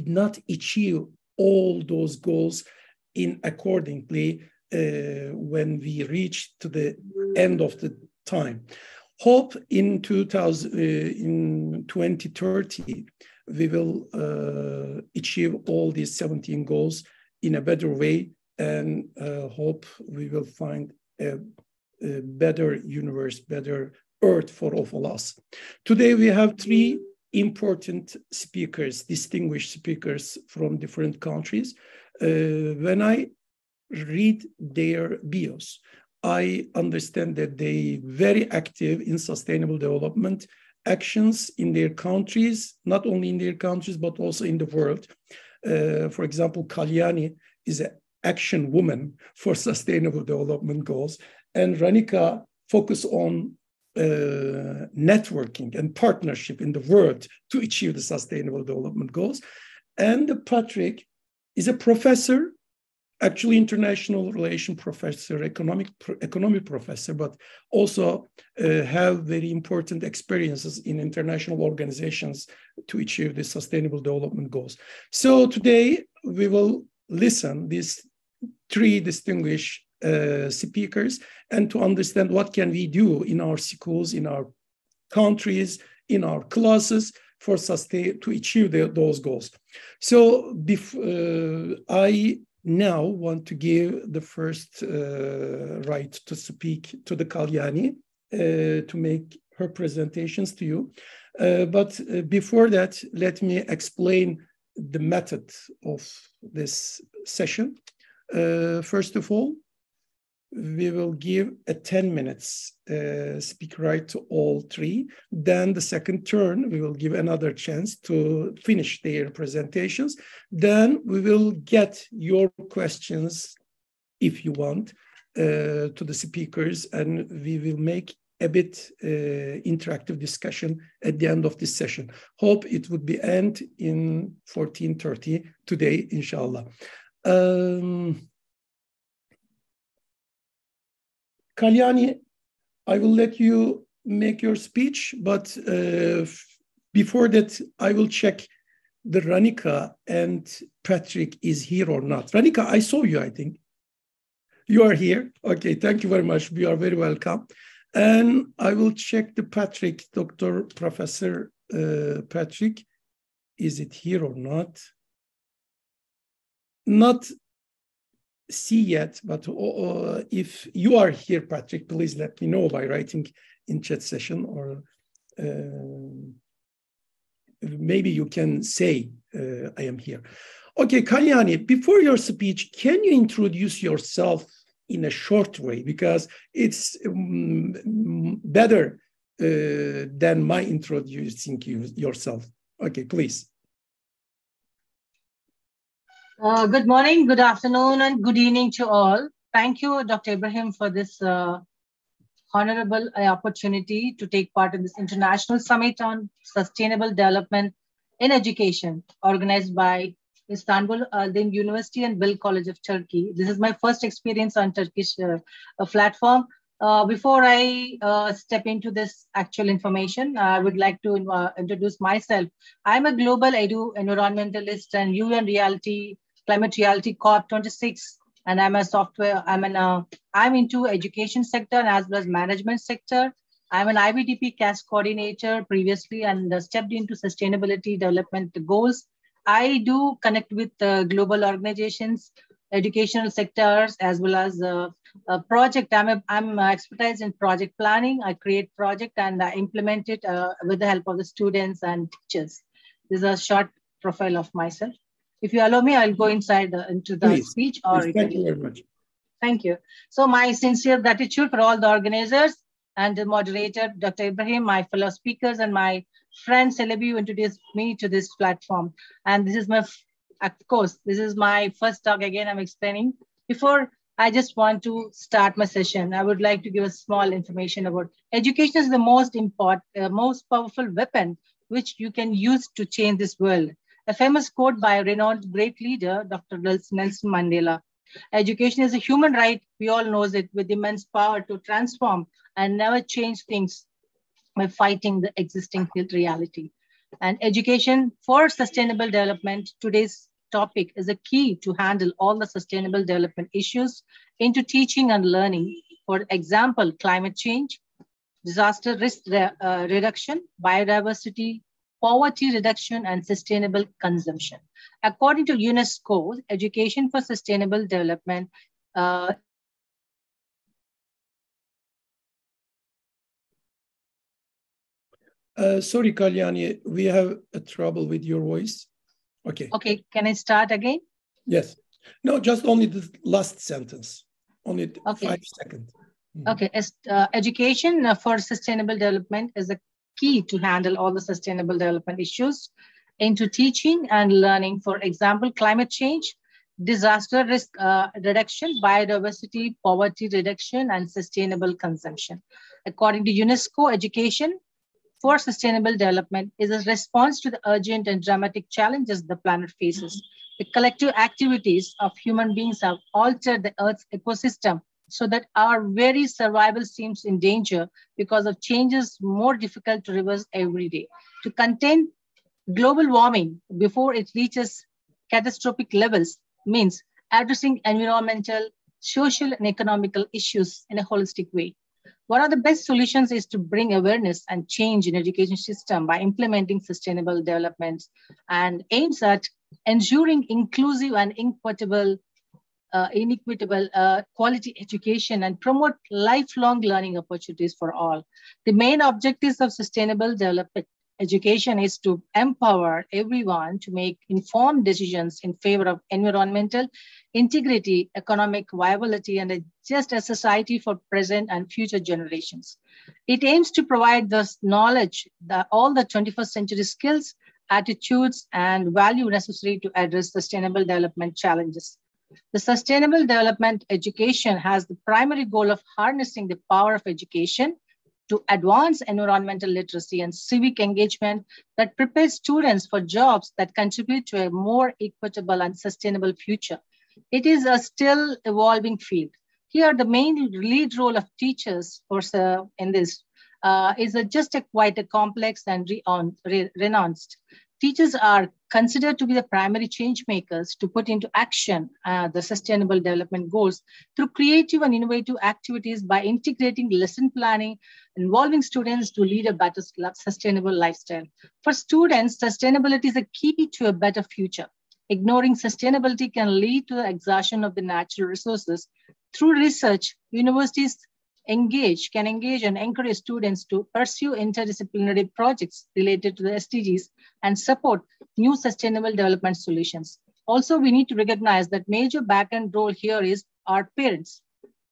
did not achieve all those goals in accordingly uh, when we reach to the end of the time. Hope in 2000, uh, in 2030, we will uh, achieve all these 17 goals in a better way and uh, hope we will find a, a, better universe, better earth for all of us. Today we have three important speakers, distinguished speakers from different countries. Uh, when I read their bios, I understand that they very active in sustainable development actions in their countries, not only in their countries, but also in the world. Uh, for example, Kalyani is an action woman for sustainable development goals. And Ranika focus on uh, networking and partnership in the world to achieve the sustainable development goals. And Patrick is a professor actually international relation professor, economic economic professor, but also uh, have very important experiences in international organizations to achieve the sustainable development goals. So today we will listen these three distinguished uh, speakers and to understand what can we do in our schools, in our countries, in our classes for sustain to achieve the, those goals. So uh, I now want to give the first uh, right to speak to the Kalyani uh, to make her presentations to you. Uh, but uh, before that, let me explain the method of this session. Uh, first of all, we will give a 10 minutes uh, speak right to all three. Then the second turn, we will give another chance to finish their presentations. Then we will get your questions, if you want, uh, to the speakers, and we will make a bit uh, interactive discussion at the end of this session. Hope it would be end in 14.30 today, inshallah. Um, Kalyani, I will let you make your speech, but uh, before that, I will check the Ranika and Patrick is here or not. Ranika, I saw you, I think. You are here. Okay, thank you very much. You are very welcome. And I will check the Patrick, Dr. Professor uh, Patrick. Is it here or not? Not see yet, but uh, if you are here, Patrick, please let me know by writing in chat session or uh, maybe you can say uh, I am here. Okay, Kalyani, before your speech, can you introduce yourself in a short way because it's um, better uh, than my introducing you yourself. Okay, please. Uh, good morning, good afternoon, and good evening to all. Thank you, Dr. Ibrahim, for this uh, honorable uh, opportunity to take part in this international summit on sustainable development in education organized by Istanbul Aydın University and Bil College of Turkey. This is my first experience on Turkish uh, platform. Uh, before I uh, step into this actual information, I would like to introduce myself. I'm a global edu environmentalist and UN reality Climate Reality Corp 26, and I'm a software. I'm an uh, I'm into education sector as well as management sector. I'm an IBDP CAS coordinator previously and uh, stepped into sustainability development goals. I do connect with uh, global organizations, educational sectors, as well as uh, a project. I'm, a, I'm expertise in project planning. I create project and I implement it uh, with the help of the students and teachers. This is a short profile of myself. If you allow me, I'll go inside uh, into the Please. speech. Or Please. Thank you very much. Thank you. So my sincere gratitude for all the organizers and the moderator, Dr. Ibrahim, my fellow speakers, and my friend Celebi who introduced me to this platform. And this is my, of course, this is my first talk again I'm explaining. Before I just want to start my session, I would like to give a small information about education is the most important, uh, most powerful weapon which you can use to change this world. A famous quote by a renowned great leader, Dr. Nelson Mandela. Education is a human right. We all know it with immense power to transform and never change things by fighting the existing reality. And education for sustainable development, today's topic is a key to handle all the sustainable development issues into teaching and learning. For example, climate change, disaster risk re uh, reduction, biodiversity, poverty reduction, and sustainable consumption. According to UNESCO, education for sustainable development uh, uh, sorry, Kalyani, we have a trouble with your voice. Okay. Okay, can I start again? Yes. No, just only the last sentence, only okay. five seconds. Mm -hmm. Okay, As, uh, education for sustainable development is a key to handle all the sustainable development issues into teaching and learning. For example, climate change, disaster risk uh, reduction, biodiversity, poverty reduction, and sustainable consumption. According to UNESCO, education for sustainable development is a response to the urgent and dramatic challenges the planet faces. The collective activities of human beings have altered the Earth's ecosystem so that our very survival seems in danger because of changes more difficult to reverse every day. To contain global warming before it reaches catastrophic levels means addressing environmental, social, and economical issues in a holistic way. One of the best solutions is to bring awareness and change in education system by implementing sustainable developments and aims at ensuring inclusive and equitable, uh, inequitable uh, quality education and promote lifelong learning opportunities for all. The main objectives of sustainable development education is to empower everyone to make informed decisions in favor of environmental integrity, economic viability, and a just a society for present and future generations. It aims to provide the knowledge, all the 21st century skills, attitudes, and value necessary to address sustainable development challenges. The sustainable development education has the primary goal of harnessing the power of education to advance environmental literacy and civic engagement that prepares students for jobs that contribute to a more equitable and sustainable future. It is a still evolving field. Here, the main lead role of teachers uh, in this uh, is a, just a quite a complex and re renounced. Teachers are considered to be the primary change makers to put into action uh, the sustainable development goals through creative and innovative activities by integrating lesson planning, involving students to lead a better sustainable lifestyle. For students, sustainability is a key to a better future. Ignoring sustainability can lead to the exhaustion of the natural resources. Through research, universities engage, can engage and encourage students to pursue interdisciplinary projects related to the SDGs and support new sustainable development solutions. Also, we need to recognize that major backend role here is our parents.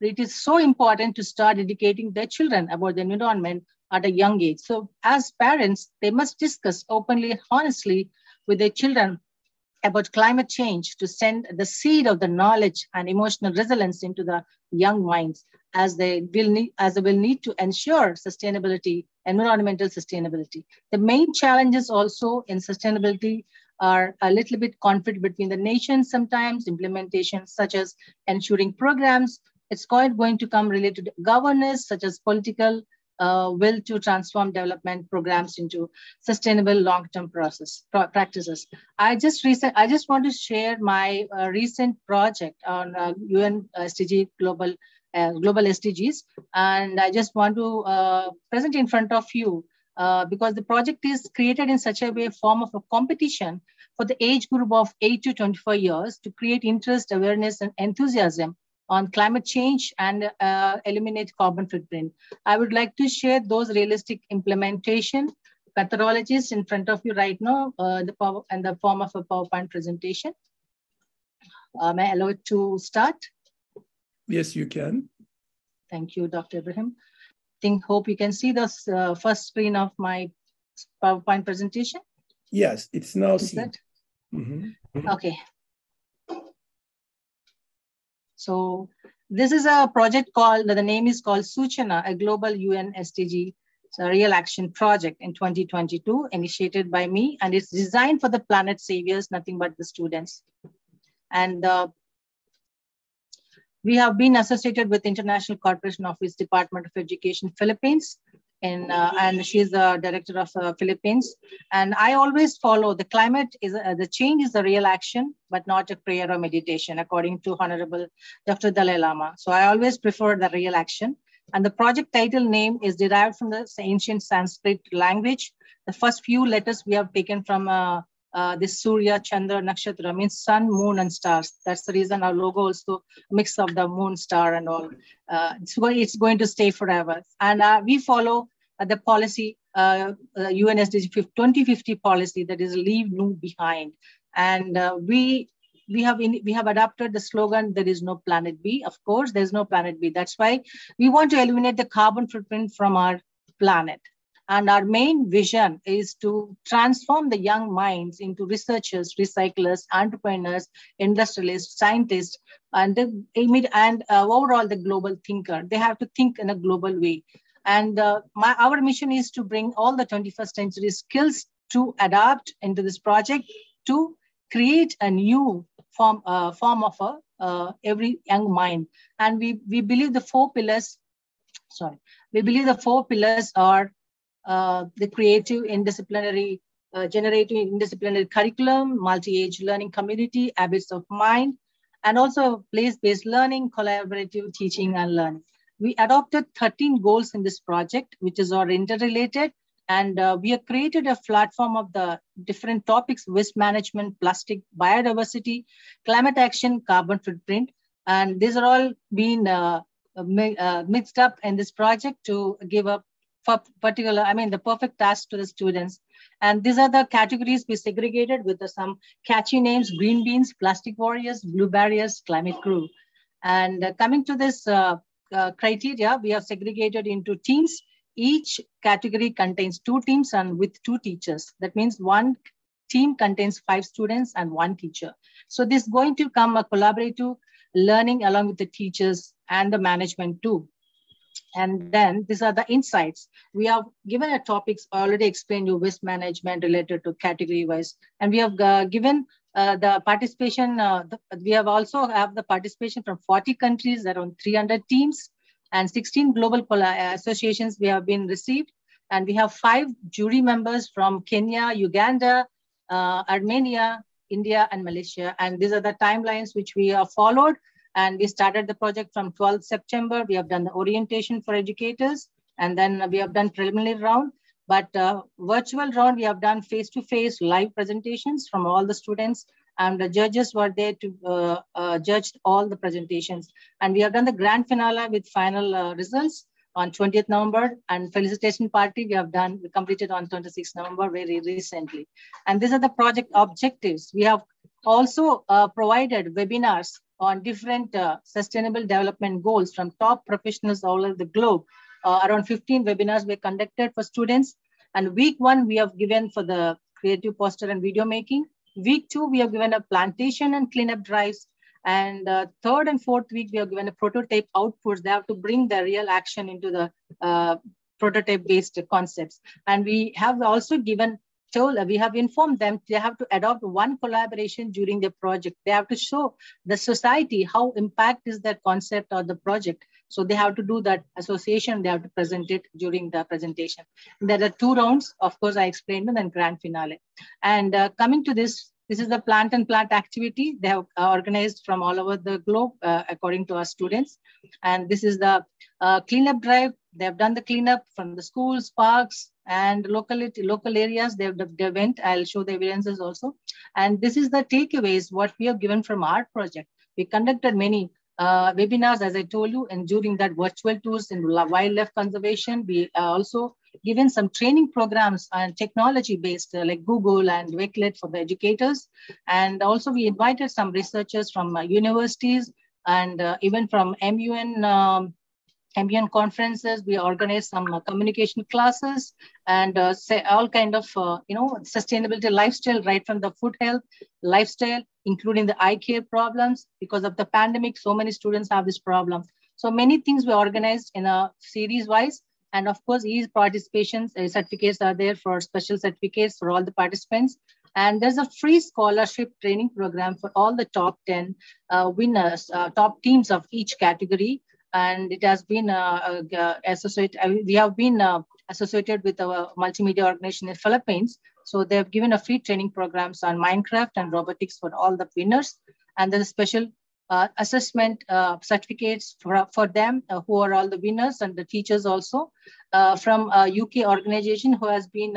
It is so important to start educating their children about the environment at a young age. So as parents, they must discuss openly, honestly with their children about climate change to send the seed of the knowledge and emotional resilience into the young minds as they will need, as they will need to ensure sustainability, environmental sustainability. The main challenges also in sustainability are a little bit conflict between the nations sometimes, implementation such as ensuring programs. It's quite going to come related to governance, such as political uh, will to transform development programs into sustainable long-term process practices. I just recent, I just want to share my uh, recent project on uh, UN SDG global uh, global SDGs. And I just want to uh, present in front of you uh, because the project is created in such a way, form of a competition for the age group of 8 to 24 years to create interest, awareness, and enthusiasm on climate change and uh, eliminate carbon footprint. I would like to share those realistic implementation methodologies in front of you right now uh, the power, in the form of a PowerPoint presentation. May I allow it to start? Yes, you can. Thank you, Dr. Ibrahim. Think, hope you can see the uh, first screen of my PowerPoint presentation. Yes, it's now Is seen. Mm -hmm. Okay. So this is a project called, the name is called Suchana, a global UN SDG a real action project in 2022 initiated by me and it's designed for the planet saviors, nothing but the students. And uh, we have been associated with International Cooperation Office Department of Education Philippines in, uh, and she's the director of uh, Philippines. And I always follow the climate is uh, the change is a real action, but not a prayer or meditation, according to Honorable Dr. Dalai Lama. So I always prefer the real action. And the project title name is derived from the ancient Sanskrit language. The first few letters we have taken from uh, uh, this Surya, Chandra, Nakshatra means sun, moon, and stars. That's the reason our logo also mix of the moon, star, and all. Uh, it's, it's going to stay forever. And uh, we follow uh, the policy, uh, UN SDG 2050 policy that is leave no behind. And uh, we we have in, we have adopted the slogan there is no planet b of course there's no planet b that's why we want to eliminate the carbon footprint from our planet and our main vision is to transform the young minds into researchers, recyclers, entrepreneurs, industrialists, scientists, and the, and uh, overall the global thinker. They have to think in a global way. And uh, my, our mission is to bring all the 21st century skills to adapt into this project to create a new form, uh, form of a, uh, every young mind. And we, we believe the four pillars, sorry, we believe the four pillars are the creative interdisciplinary, uh, generative interdisciplinary curriculum, multi-age learning community, habits of mind, and also place-based learning, collaborative teaching and learning. We adopted 13 goals in this project, which is all interrelated. And uh, we have created a platform of the different topics, waste management, plastic, biodiversity, climate action, carbon footprint. And these are all being uh, uh, mixed up in this project to give a particular, I mean, the perfect task to the students. And these are the categories we segregated with the, some catchy names, green beans, plastic warriors, blue barriers, climate crew. And uh, coming to this uh, uh, criteria, we have segregated into teams. Each category contains two teams and with two teachers. That means one team contains five students and one teacher. So this is going to come a collaborative learning along with the teachers and the management too. And then these are the insights. We have given a topics already explained you waste management related to category wise. And we have uh, given uh, the participation, uh, the, we have also have the participation from 40 countries, around 300 teams and 16 global uh, associations we have been received. And we have five jury members from Kenya, Uganda, uh, Armenia, India, and Malaysia. And these are the timelines which we have followed and we started the project from 12th September. We have done the orientation for educators, and then we have done preliminary round. But uh, virtual round, we have done face-to-face -face live presentations from all the students, and the judges were there to uh, uh, judge all the presentations. And we have done the grand finale with final uh, results on 20th November and felicitation party we have done, we completed on 26th November very recently. And these are the project objectives. We have also uh, provided webinars on different uh, sustainable development goals from top professionals all over the globe. Uh, around 15 webinars were conducted for students. And week one, we have given for the creative poster and video making. Week two, we have given a plantation and cleanup drives. And uh, third and fourth week, we have given a prototype outputs. They have to bring the real action into the uh, prototype based concepts. And we have also given told we have informed them they have to adopt one collaboration during the project. They have to show the society how impact is that concept or the project. So they have to do that association they have to present it during the presentation. There are two rounds of course i explained and then grand finale. And uh, coming to this this is the plant and plant activity they have uh, organized from all over the globe uh, according to our students. And this is the uh, cleanup drive. They have done the cleanup from the schools parks and locality, local areas they, they went. I'll show the evidences also. And this is the takeaways, what we have given from our project. We conducted many uh, webinars, as I told you, and during that virtual tours in wildlife conservation, we also given some training programs and technology based uh, like Google and Wakelet for the educators. And also we invited some researchers from uh, universities and uh, even from MUN um, ambient conferences. We organize some uh, communication classes and uh, say all kind of, uh, you know, sustainability lifestyle, right from the food health, lifestyle, including the eye care problems. Because of the pandemic, so many students have this problem. So many things we organized in a series wise. And of course, these participations uh, certificates are there for special certificates for all the participants. And there's a free scholarship training program for all the top 10 uh, winners, uh, top teams of each category and it has been uh, uh, associated. we have been associated with a multimedia organization in Philippines. So they have given a free training programs on Minecraft and robotics for all the winners. And there's a special uh, assessment uh, certificates for, for them uh, who are all the winners and the teachers also from a UK organization who has been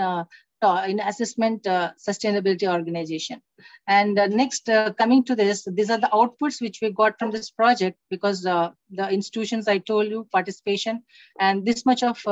in assessment uh, sustainability organization. And uh, next, uh, coming to this, these are the outputs which we got from this project because the institutions I told you participation and this much of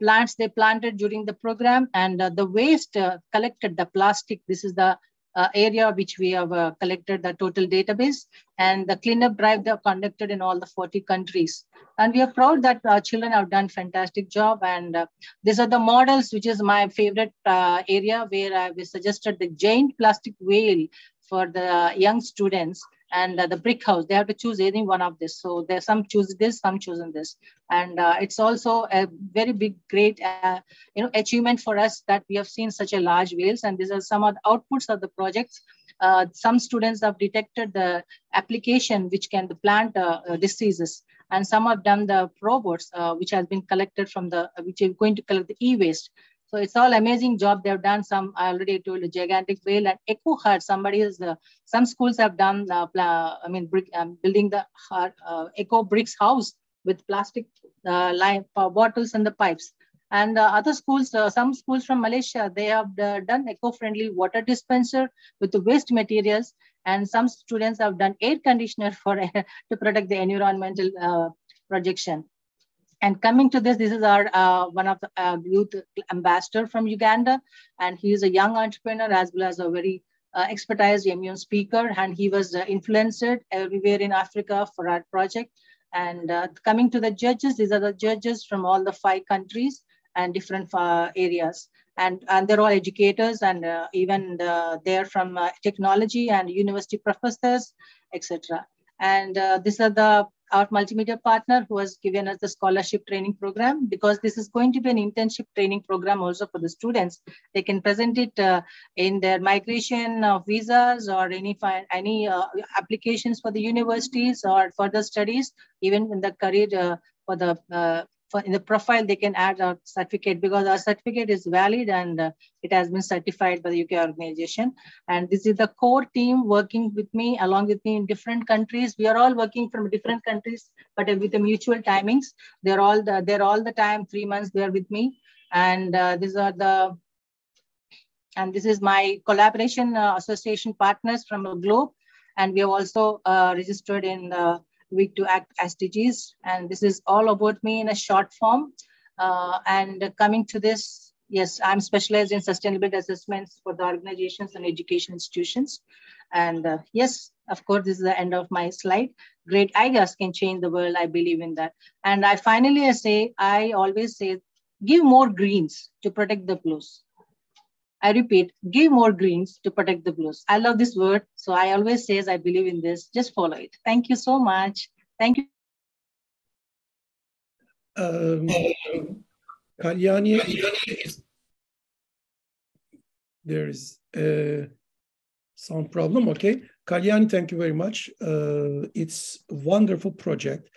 plants they planted during the program and the waste collected, the plastic, this is the uh, area which we have uh, collected the total database and the cleanup drive they have conducted in all the 40 countries. And we are proud that our children have done fantastic job. And uh, these are the models, which is my favorite uh, area where I suggested the giant plastic whale for the young students and uh, the brick house they have to choose any one of this. So there's some choose this some choosing this. And uh, it's also a very big great uh, you know achievement for us that we have seen such a large whales. And these are some of the outputs of the projects. Uh, some students have detected the application which can the plant uh, uh, diseases. And some have done the robots which has been collected from the which are going to collect the e-waste so it's all amazing job they've done. Some I already told a gigantic whale and eco hut. Somebody is the some schools have done. Uh, I mean, brick, um, building the uh, eco bricks house with plastic uh, uh, bottles and the pipes. And uh, other schools, uh, some schools from Malaysia, they have uh, done eco-friendly water dispenser with the waste materials. And some students have done air conditioner for to protect the environmental uh, projection. And coming to this, this is our uh, one of the uh, youth ambassador from Uganda, and he is a young entrepreneur as well as a very uh, expertise immune speaker, and he was uh, influenced everywhere in Africa for our project. And uh, coming to the judges, these are the judges from all the five countries and different uh, areas. And, and they're all educators and even they're from technology and university professors, etc. And these are the our multimedia partner who has given us the scholarship training program because this is going to be an internship training program also for the students. They can present it uh, in their migration uh, visas or any any uh, applications for the universities or further studies, even in the career uh, for the uh, in the profile they can add a certificate because our certificate is valid and uh, it has been certified by the UK organization. And this is the core team working with me along with me in different countries. We are all working from different countries, but with the mutual timings. They're all the, they're all the time three months they're with me, and uh, these are the and this is my collaboration uh, association partners from the globe and we have also uh, registered in uh, week to act SDGs. And this is all about me in a short form. Uh, and coming to this, yes, I'm specialized in sustainability assessments for the organizations and education institutions. And uh, yes, of course, this is the end of my slide. Great ideas can change the world. I believe in that. And I finally I say, I always say, give more greens to protect the blues. I repeat, give more greens to protect the blues. I love this word. So I always says I believe in this. Just follow it. Thank you so much. Thank you. Um, Kalyani, there is a sound problem. Okay. Kalyani, thank you very much. Uh, it's a wonderful project.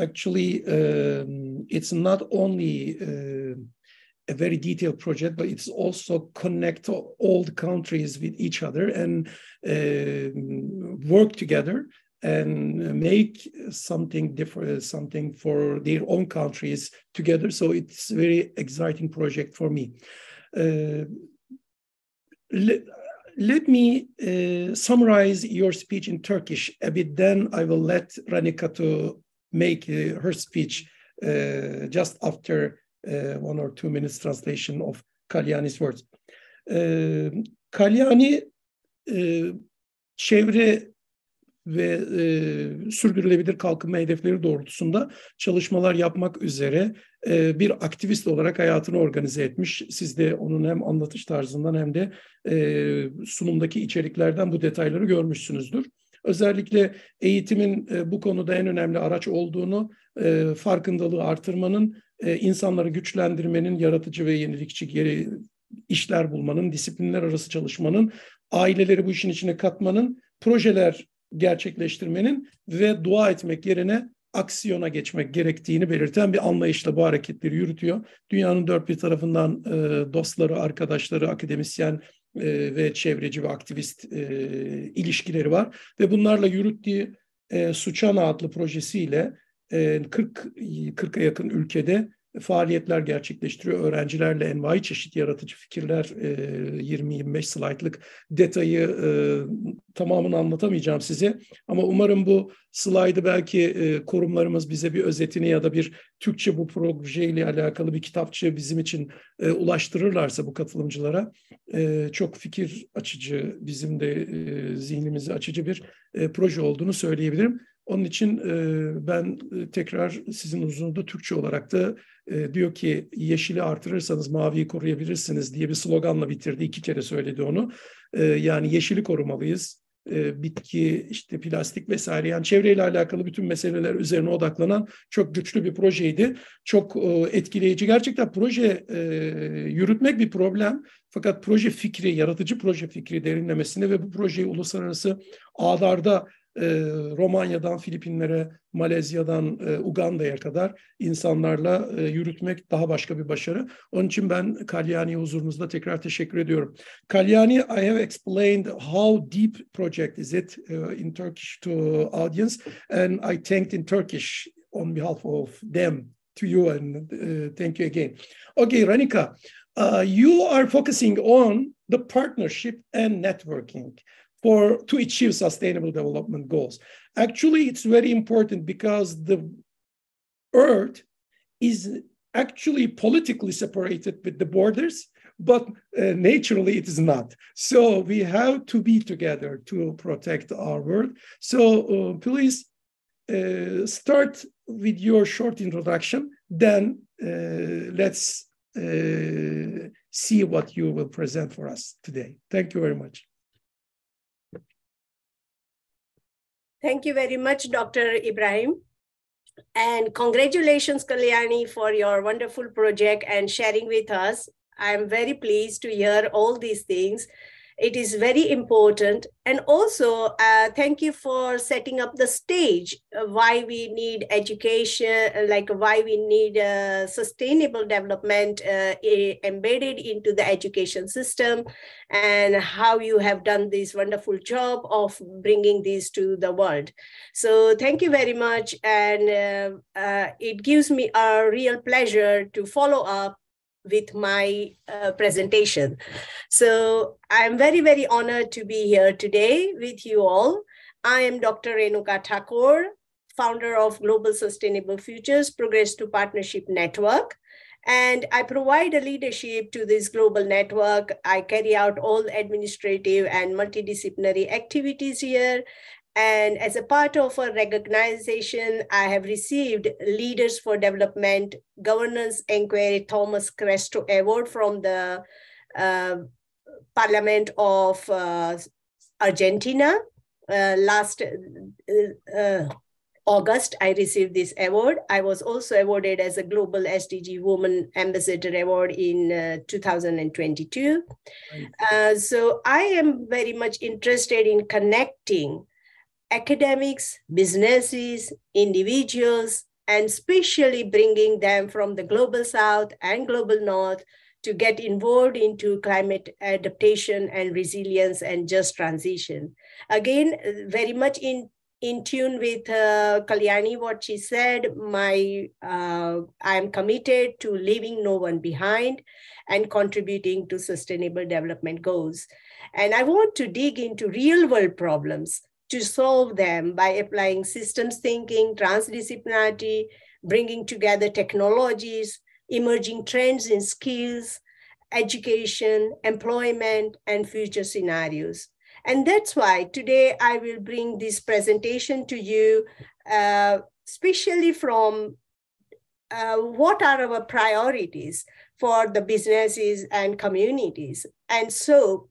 Actually, um, it's not only uh, a very detailed project, but it's also connect all the countries with each other and uh, work together and make something different, something for their own countries together. So it's a very exciting project for me. Uh, let, let me uh, summarize your speech in Turkish a bit. Then I will let Ranika to make uh, her speech uh, just after one or two minutes translation of Kalyani's words. Uh, Kalyani e, çevre ve e, sürdürülebilir kalkınma hedefleri doğrultusunda çalışmalar yapmak üzere e, bir aktivist olarak hayatını organize etmiş. Siz de onun hem anlatış tarzından hem de e, sunumdaki içeriklerden bu detayları görmüşsünüzdür. Özellikle eğitimin e, bu konuda en önemli araç olduğunu, e, farkındalığı artırmanın e, insanları güçlendirmenin, yaratıcı ve yenilikçi geri işler bulmanın, disiplinler arası çalışmanın, aileleri bu işin içine katmanın, projeler gerçekleştirmenin ve dua etmek yerine aksiyona geçmek gerektiğini belirten bir anlayışla bu hareketleri yürütüyor. Dünyanın dört bir tarafından e, dostları, arkadaşları, akademisyen e, ve çevreci ve aktivist e, ilişkileri var. Ve bunlarla yürüttüğü e, Suçana adlı projesiyle e, 40 40'a yakın ülkede faaliyetler gerçekleştiriyor. Öğrencilerle envai çeşit yaratıcı fikirler, 20-25 slaytlık detayı tamamını anlatamayacağım size. Ama umarım bu slaydı belki kurumlarımız bize bir özetini ya da bir Türkçe bu projeyle alakalı bir kitapçı bizim için ulaştırırlarsa bu katılımcılara çok fikir açıcı, bizim de zihnimizi açıcı bir proje olduğunu söyleyebilirim. Onun için ben tekrar sizin huzurunda Türkçe olarak da diyor ki yeşili artırırsanız maviyi koruyabilirsiniz diye bir sloganla bitirdi. İki kere söyledi onu. yani yeşili korumalıyız. bitki, işte plastik vesaire yani çevreyle alakalı bütün meseleler üzerine odaklanan çok güçlü bir projeydi. Çok etkileyici. Gerçekten proje yürütmek bir problem. Fakat proje fikri, yaratıcı proje fikri derinlemesine ve bu projeyi uluslararası ağlarda e, Romanya'dan Filipinlere, Malezya'dan e, Uganda'ya kadar insanlarla e, yürütmek daha başka bir başarı. Onun için ben Kalyani'ye huzurunuzda tekrar teşekkür ediyorum. Kalyani, I have explained how deep project is it uh, in Turkish to audience and I thanked in Turkish on behalf of them to you and uh, thank you again. Okay, Ranika, uh, you are focusing on the partnership and networking. For to achieve sustainable development goals. Actually, it's very important because the earth is actually politically separated with the borders, but uh, naturally it is not. So we have to be together to protect our world. So uh, please uh, start with your short introduction, then uh, let's uh, see what you will present for us today. Thank you very much. Thank you very much, Dr. Ibrahim. And congratulations, Kalyani, for your wonderful project and sharing with us. I'm very pleased to hear all these things it is very important. And also, uh, thank you for setting up the stage why we need education, like why we need uh, sustainable development uh, embedded into the education system, and how you have done this wonderful job of bringing these to the world. So, thank you very much. And uh, uh, it gives me a real pleasure to follow up with my uh, presentation. So I'm very, very honored to be here today with you all. I am Dr. Renuka Thakur, founder of Global Sustainable Futures Progress to Partnership Network. And I provide a leadership to this global network. I carry out all administrative and multidisciplinary activities here. And as a part of a recognition, I have received Leaders for Development Governance Inquiry Thomas Cresto Award from the uh, Parliament of uh, Argentina. Uh, last uh, uh, August, I received this award. I was also awarded as a Global SDG Woman Ambassador Award in uh, 2022. Right. so I am very much interested in connecting academics, businesses, individuals, and especially bringing them from the global south and global north to get involved into climate adaptation and resilience and just transition. Again, very much in in tune with uh, Kalyani, what she said, my uh, I'm committed to leaving no one behind and contributing to sustainable development goals. And I want to dig into real world problems to solve them by applying systems thinking, transdisciplinarity, bringing together technologies, emerging trends in skills, education, employment, and future scenarios. And that's why today I will bring this presentation to you, uh, especially from uh, what are our priorities for the businesses and communities. And so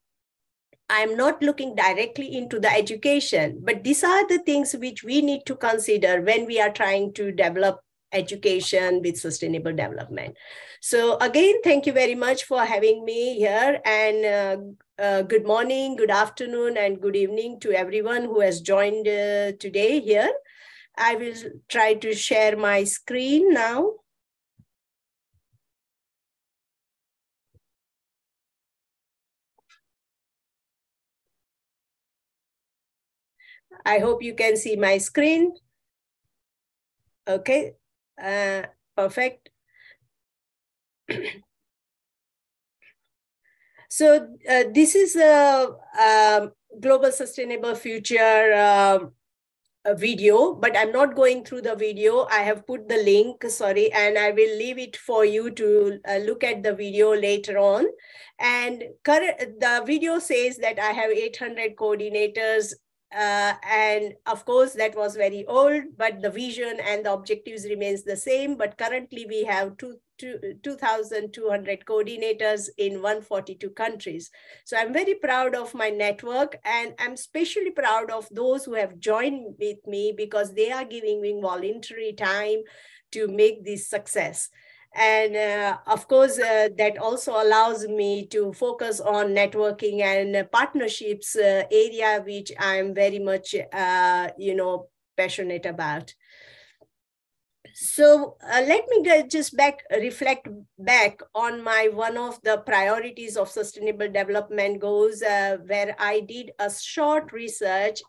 I'm not looking directly into the education, but these are the things which we need to consider when we are trying to develop education with sustainable development. So again, thank you very much for having me here and uh, uh, good morning, good afternoon, and good evening to everyone who has joined uh, today here. I will try to share my screen now. I hope you can see my screen. Okay, uh, perfect. so uh, this is a, a, global sustainable future uh, video, but I'm not going through the video. I have put the link, sorry, and I will leave it for you to uh, look at the video later on. And the video says that I have 800 coordinators uh, and of course, that was very old, but the vision and the objectives remains the same. But currently we have two, two, 2,200 coordinators in 142 countries. So I'm very proud of my network and I'm especially proud of those who have joined with me because they are giving me voluntary time to make this success. And uh, of course, uh, that also allows me to focus on networking and partnerships uh, area, which I'm very much, uh, you know, passionate about. So uh, let me just back reflect back on my one of the priorities of sustainable development goals, uh, where I did a short research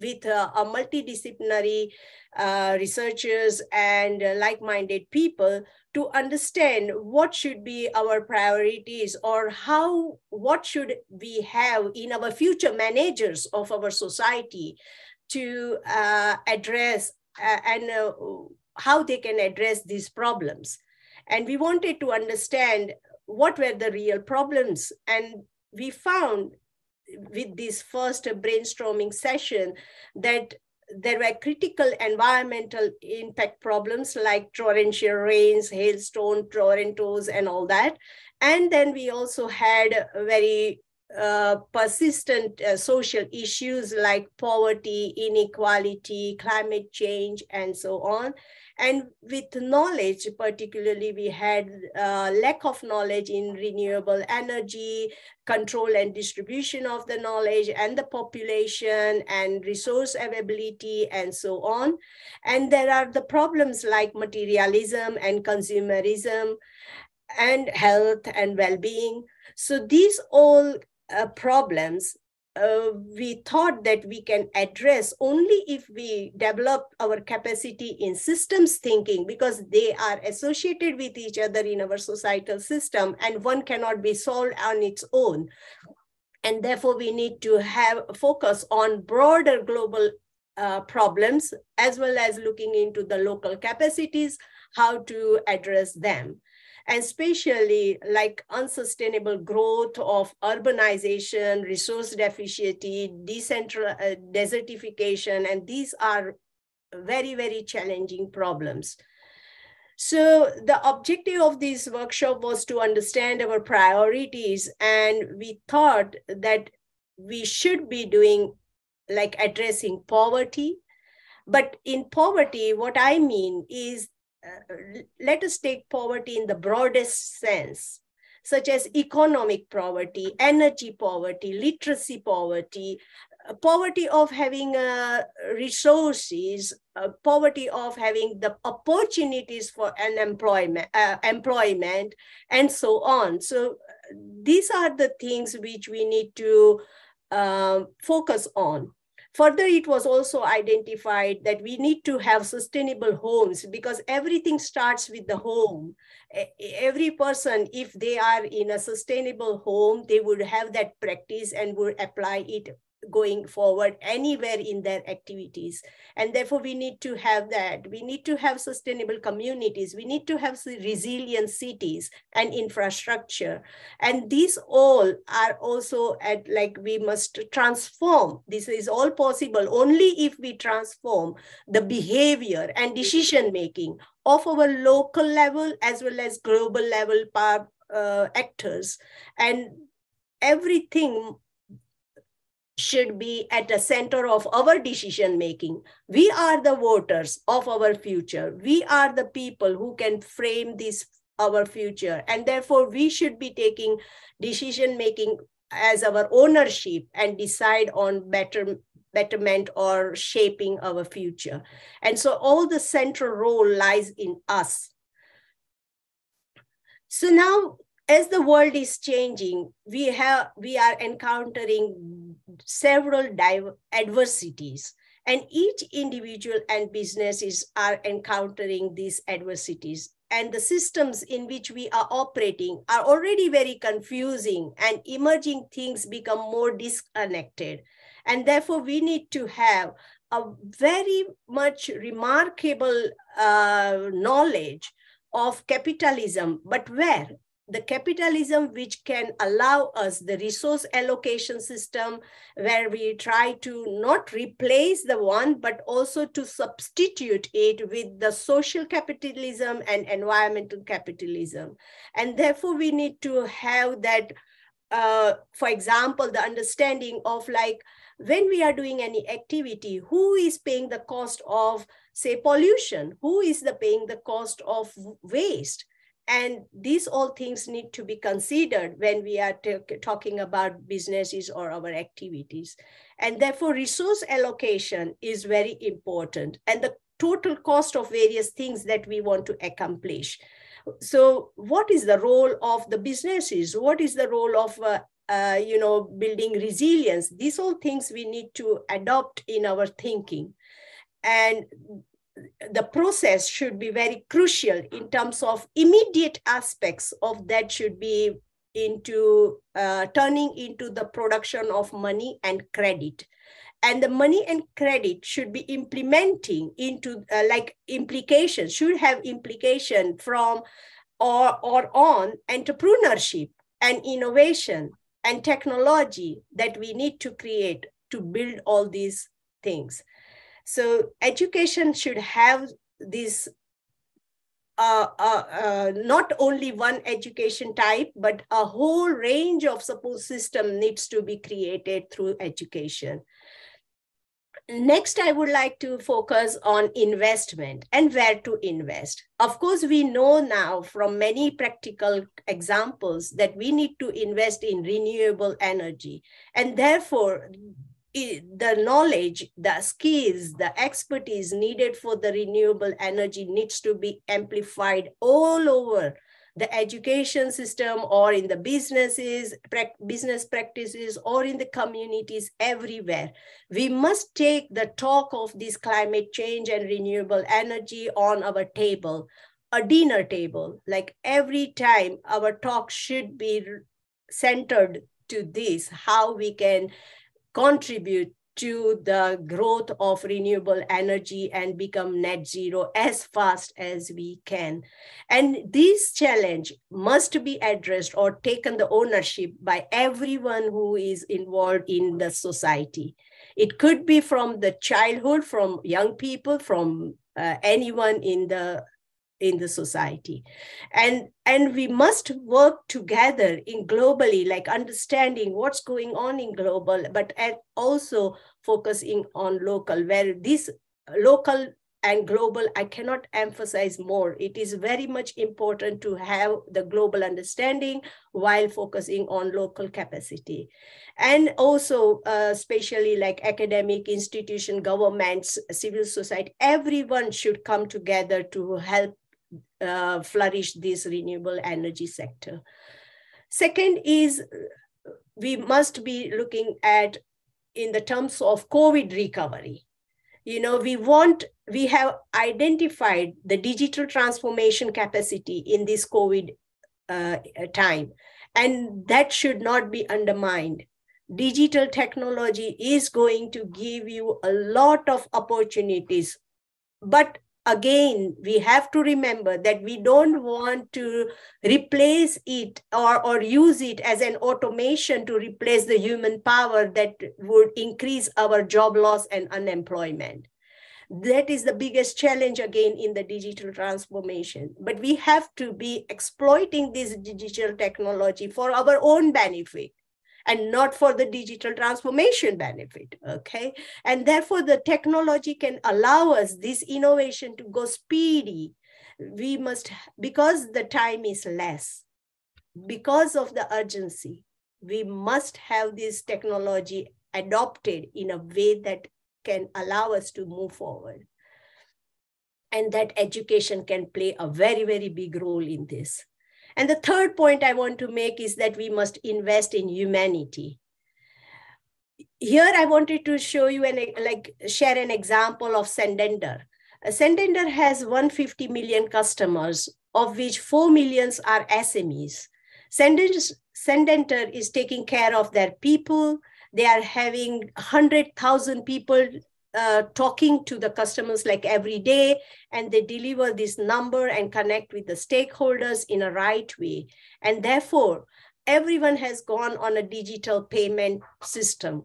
with a multidisciplinary uh, researchers and uh, like-minded people to understand what should be our priorities or how what should we have in our future managers of our society to uh, address uh, and uh, how they can address these problems. And we wanted to understand what were the real problems and we found with this first brainstorming session that there were critical environmental impact problems like torrential rains, hailstone, tornadoes, and all that. And then we also had very uh, persistent uh, social issues like poverty, inequality, climate change, and so on. And with knowledge, particularly, we had uh, lack of knowledge in renewable energy, control and distribution of the knowledge and the population and resource availability and so on. And there are the problems like materialism and consumerism and health and well-being. So these all uh, problems uh, we thought that we can address only if we develop our capacity in systems thinking because they are associated with each other in our societal system and one cannot be solved on its own. And therefore we need to have focus on broader global uh, problems as well as looking into the local capacities how to address them and especially like unsustainable growth of urbanization, resource deficiency, decentral uh, desertification, and these are very, very challenging problems. So the objective of this workshop was to understand our priorities, and we thought that we should be doing like addressing poverty. But in poverty, what I mean is uh, let us take poverty in the broadest sense, such as economic poverty, energy poverty, literacy poverty, uh, poverty of having uh, resources, uh, poverty of having the opportunities for an employment, uh, employment, and so on. So uh, these are the things which we need to focus on. Further, it was also identified that we need to have sustainable homes because everything starts with the home. Every person, if they are in a sustainable home, they would have that practice and would apply it going forward anywhere in their activities. And therefore, we need to have that. We need to have sustainable communities. We need to have resilient cities and infrastructure. And these all are also at like we must transform. This is all possible only if we transform the behavior and decision making of our local level as well as global level power, uh, actors. And everything should be at the center of our decision making. We are the voters of our future. We are the people who can frame this our future. And therefore, we should be taking decision making as our ownership and decide on better betterment or shaping our future. And so all the central role lies in us. So now as the world is changing, we have we are encountering several adversities. And each individual and businesses are encountering these adversities. And the systems in which we are operating are already very confusing and emerging things become more disconnected. And therefore we need to have a very much remarkable uh, knowledge of capitalism. But where the capitalism which can allow us the resource allocation system where we try to not replace the one but also to substitute it with the social capitalism and environmental capitalism. And therefore we need to have that uh, for example the understanding of like when we are doing any activity who is paying the cost of say pollution? Who is the paying the cost of waste and these all things need to be considered when we are talking about businesses or our activities. And therefore, resource allocation is very important and the total cost of various things that we want to accomplish. So what is the role of the businesses? What is the role of uh, uh, you know, building resilience. These all things we need to adopt in our thinking. And the process should be very crucial in terms of immediate aspects of that should be into uh, turning into the production of money and credit. And the money and credit should be implementing into uh, like implications should have implication from or or on entrepreneurship and innovation and technology that we need to create to build all these things so education should have this uh, uh, uh, not only one education type, but a whole range of support system needs to be created through education. Next, I would like to focus on investment and where to invest. Of course, we know now from many practical examples that we need to invest in renewable energy. And therefore, the knowledge, the skills, the expertise needed for the renewable energy needs to be amplified all over the education system or in the businesses, business practices or in the communities everywhere. We must take the talk of this climate change and renewable energy on our table, a dinner table. Like every time our talk should be centered to this, how we can contribute to the growth of renewable energy and become net zero as fast as we can. And this challenge must be addressed or taken the ownership by everyone who is involved in the society. It could be from the childhood, from young people, from uh, anyone in the in the society. And and we must work together in globally like understanding what's going on in global but also focusing on local where this local and global i cannot emphasize more. It is very much important to have the global understanding while focusing on local capacity. And also uh, especially like academic institution governments civil society everyone should come together to help uh, flourish this renewable energy sector. Second is we must be looking at in the terms of COVID recovery. You know, we want, we have identified the digital transformation capacity in this COVID uh, time, and that should not be undermined. Digital technology is going to give you a lot of opportunities, but again we have to remember that we don't want to replace it or, or use it as an automation to replace the human power that would increase our job loss and unemployment. That is the biggest challenge again in the digital transformation. But we have to be exploiting this digital technology for our own benefit and not for the digital transformation benefit okay and therefore the technology can allow us this innovation to go speedy we must because the time is less because of the urgency we must have this technology adopted in a way that can allow us to move forward. And that education can play a very, very big role in this. And the third point I want to make is that we must invest in humanity. Here, I wanted to show you and like share an example of Santander. Uh, Santander has 150 million customers, of which 4 millions are SMEs. Santander is taking care of their people. They are having 100,000 people uh, talking to the customers like every day and they deliver this number and connect with the stakeholders in a right way. And therefore everyone has gone on a digital payment system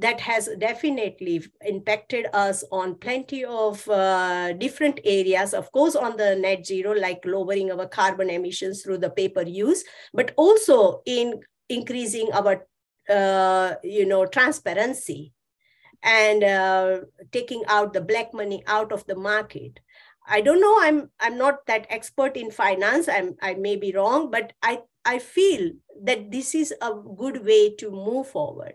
that has definitely impacted us on plenty of uh, different areas. Of course on the net zero like lowering our carbon emissions through the paper use but also in increasing our uh, you know transparency and uh, taking out the black money out of the market. I don't know i'm i'm not that expert in finance i'm i may be wrong but i i feel that this is a good way to move forward.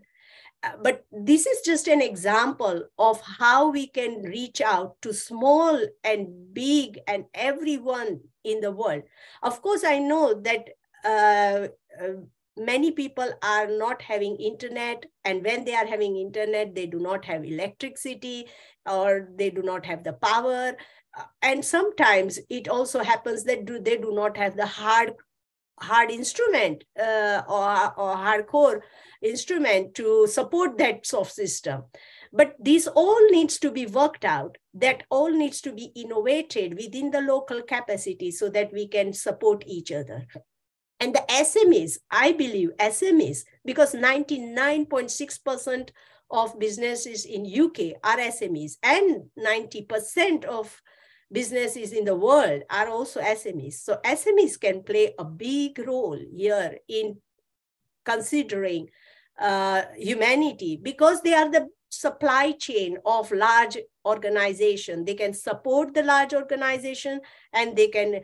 Uh, but this is just an example of how we can reach out to small and big and everyone in the world. Of course i know that uh, uh, many people are not having internet and when they are having internet they do not have electricity or they do not have the power. Uh, and sometimes it also happens that do, they do not have the hard hard instrument uh, or, or hardcore instrument to support that soft system. But this all needs to be worked out. That all needs to be innovated within the local capacity so that we can support each other and the SMEs, I believe SMEs, because 99.6% of businesses in UK are SMEs and 90% of businesses in the world are also SMEs. So SMEs can play a big role here in considering uh, humanity because they are the supply chain of large organization. They can support the large organization and they can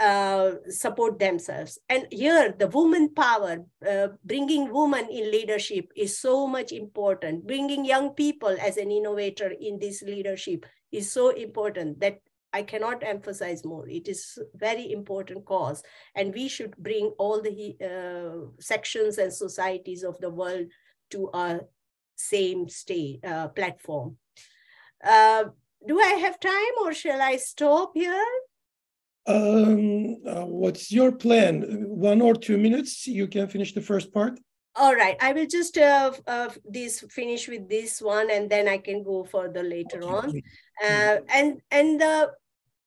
uh, support themselves. And here, the woman power, uh, bringing women in leadership is so much important. Bringing young people as an innovator in this leadership is so important that I cannot emphasize more. It is very important cause, and we should bring all the uh, sections and societies of the world to our same state uh, platform. Uh, do I have time, or shall I stop here? Um, uh, what's your plan? One or two minutes, you can finish the first part. All right, I will just uh, uh, this finish with this one, and then I can go further later okay, on. Uh, and and the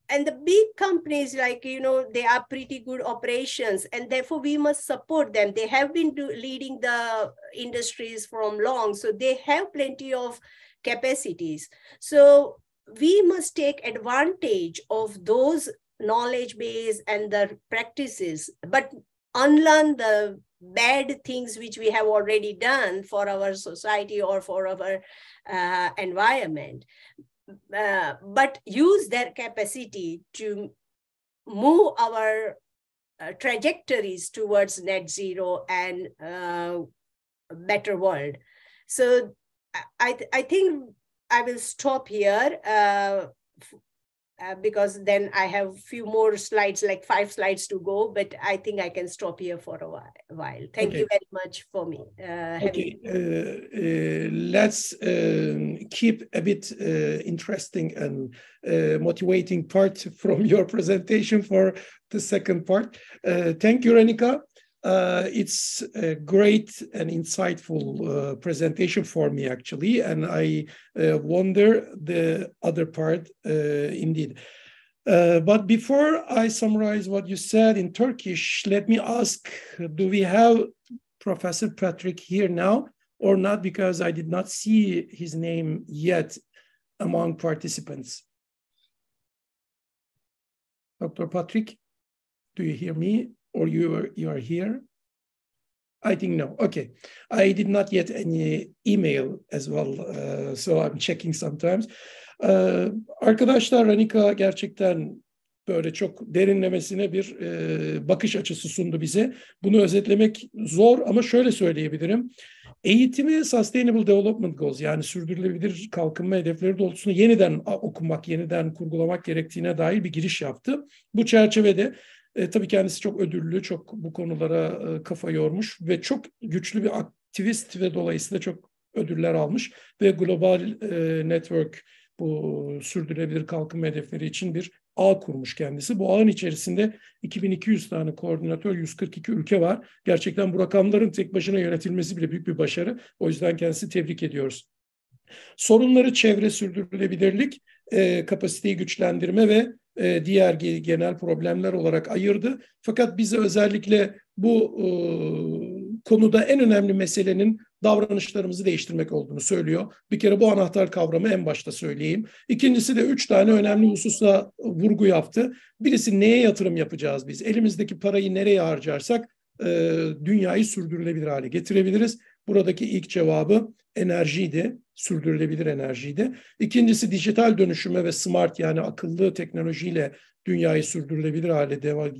and the big companies like you know they are pretty good operations and therefore we must support them they have been do, leading the industries from long so they have plenty of capacities so we must take advantage of those knowledge base and the practices, but unlearn the bad things which we have already done for our society or for our uh, environment, uh, but use their capacity to move our uh, trajectories towards net zero and uh, better world. So I, th I think I will stop here uh, because then I have a few more slides, like five slides to go, but I think I can stop here for a while. Thank okay. you very much for me. Uh, okay, uh, uh let's um, keep a bit uh, interesting and motivating part from your presentation for the second part. thank you, Renika. Uh, it's a great and insightful uh, presentation for me, actually, and I uh, wonder the other part uh, indeed. Uh, but before I summarize what you said in Turkish, let me ask do we have Professor Patrick here now or not? Because I did not see his name yet among participants. Dr. Patrick, do you hear me? Or you are, you are here? I think no. Okay. I did not get any email as well. Uh, so I'm checking sometimes. Uh, arkadaşlar Ranika gerçekten böyle çok derinlemesine bir e, bakış açısı sundu bize. Bunu özetlemek zor ama şöyle söyleyebilirim. Eğitimi Sustainable Development Goals yani sürdürülebilir kalkınma hedefleri doğrultusunda yeniden okumak, yeniden kurgulamak gerektiğine dair bir giriş yaptı. Bu çerçevede e, tabii kendisi çok ödüllü, çok bu konulara e, kafa yormuş ve çok güçlü bir aktivist ve dolayısıyla çok ödüller almış ve Global e, Network bu sürdürülebilir kalkınma hedefleri için bir ağ kurmuş kendisi. Bu ağın içerisinde 2200 tane koordinatör, 142 ülke var. Gerçekten bu rakamların tek başına yönetilmesi bile büyük bir başarı. O yüzden kendisi tebrik ediyoruz. Sorunları çevre sürdürülebilirlik, e, kapasiteyi güçlendirme ve e, diğer genel problemler olarak ayırdı. Fakat bize özellikle bu e, konuda en önemli meselenin davranışlarımızı değiştirmek olduğunu söylüyor. Bir kere bu anahtar kavramı en başta söyleyeyim. İkincisi de üç tane önemli hususa vurgu yaptı. Birisi neye yatırım yapacağız biz? Elimizdeki parayı nereye harcarsak e, dünyayı sürdürülebilir hale getirebiliriz. Buradaki ilk cevabı enerjiydi, sürdürülebilir enerjiydi. İkincisi dijital dönüşüme ve smart yani akıllı teknolojiyle dünyayı sürdürülebilir hale devam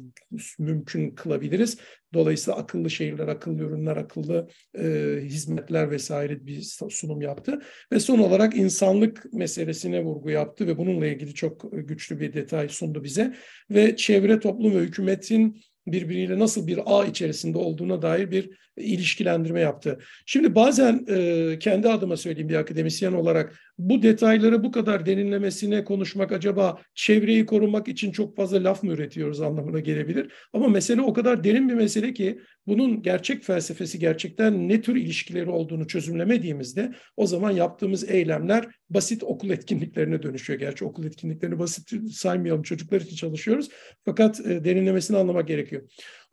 mümkün kılabiliriz. Dolayısıyla akıllı şehirler, akıllı ürünler, akıllı e, hizmetler vesaire bir sunum yaptı. Ve son olarak insanlık meselesine vurgu yaptı ve bununla ilgili çok güçlü bir detay sundu bize. Ve çevre, toplum ve hükümetin birbiriyle nasıl bir ağ içerisinde olduğuna dair bir ilişkilendirme yaptı. Şimdi bazen e, kendi adıma söyleyeyim bir akademisyen olarak bu detayları bu kadar derinlemesine konuşmak acaba çevreyi korumak için çok fazla laf mı üretiyoruz anlamına gelebilir. Ama mesele o kadar derin bir mesele ki bunun gerçek felsefesi gerçekten ne tür ilişkileri olduğunu çözümlemediğimizde o zaman yaptığımız eylemler basit okul etkinliklerine dönüşüyor. Gerçi okul etkinliklerini basit saymayalım çocuklar için çalışıyoruz. Fakat e, derinlemesine anlamak gerekiyor.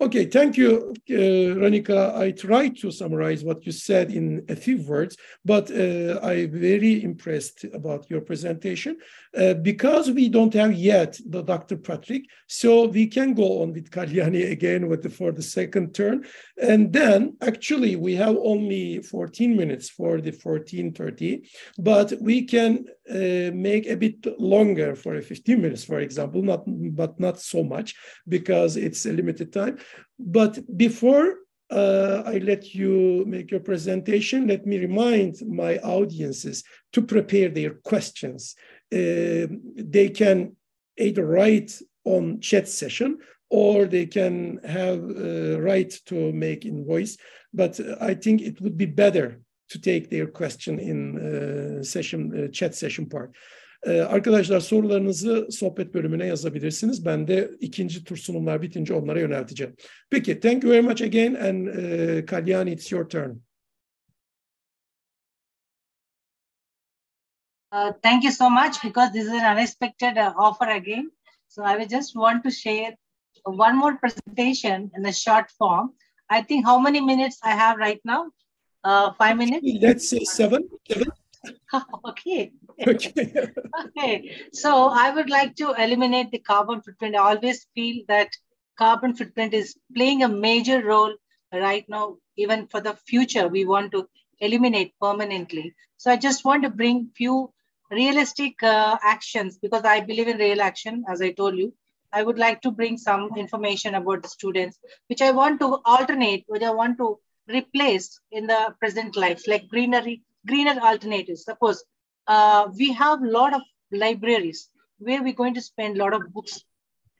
Okay, thank you, uh, Ranika. I tried to summarize what you said in a few words, but uh, I'm very impressed about your presentation. Uh, because we don't have yet the Dr. Patrick, so we can go on with Kalyani again with the, for the second turn. And then actually we have only 14 minutes for the 1430, but we can uh, make a bit longer for a 15 minutes, for example, not but not so much because it's a limited time. But before uh, I let you make your presentation, let me remind my audiences to prepare their questions. Uh, they can either write on chat session or they can have uh, right to make in voice. But I think it would be better to take their question in uh, session uh, chat session part. Ee, arkadaşlar sorularınızı sohbet bölümüne yazabilirsiniz. Ben de ikinci tur sunumlar bitince onlara yönelteceğim. Peki, thank you very much again and uh, Kalyani, it's your turn. Uh, thank you so much because this is an unexpected uh, offer again. So I would just want to share one more presentation in a short form. I think how many minutes I have right now? Uh, five minutes? Let's say seven. seven. okay. Okay. okay. So I would like to eliminate the carbon footprint. I always feel that carbon footprint is playing a major role right now, even for the future. We want to eliminate permanently. So I just want to bring few realistic uh, actions because I believe in real action, as I told you. I would like to bring some information about the students, which I want to alternate, which I want to replace in the present lives, like greenery, greener alternatives. Suppose uh, we have a lot of libraries where we're going to spend a lot of books,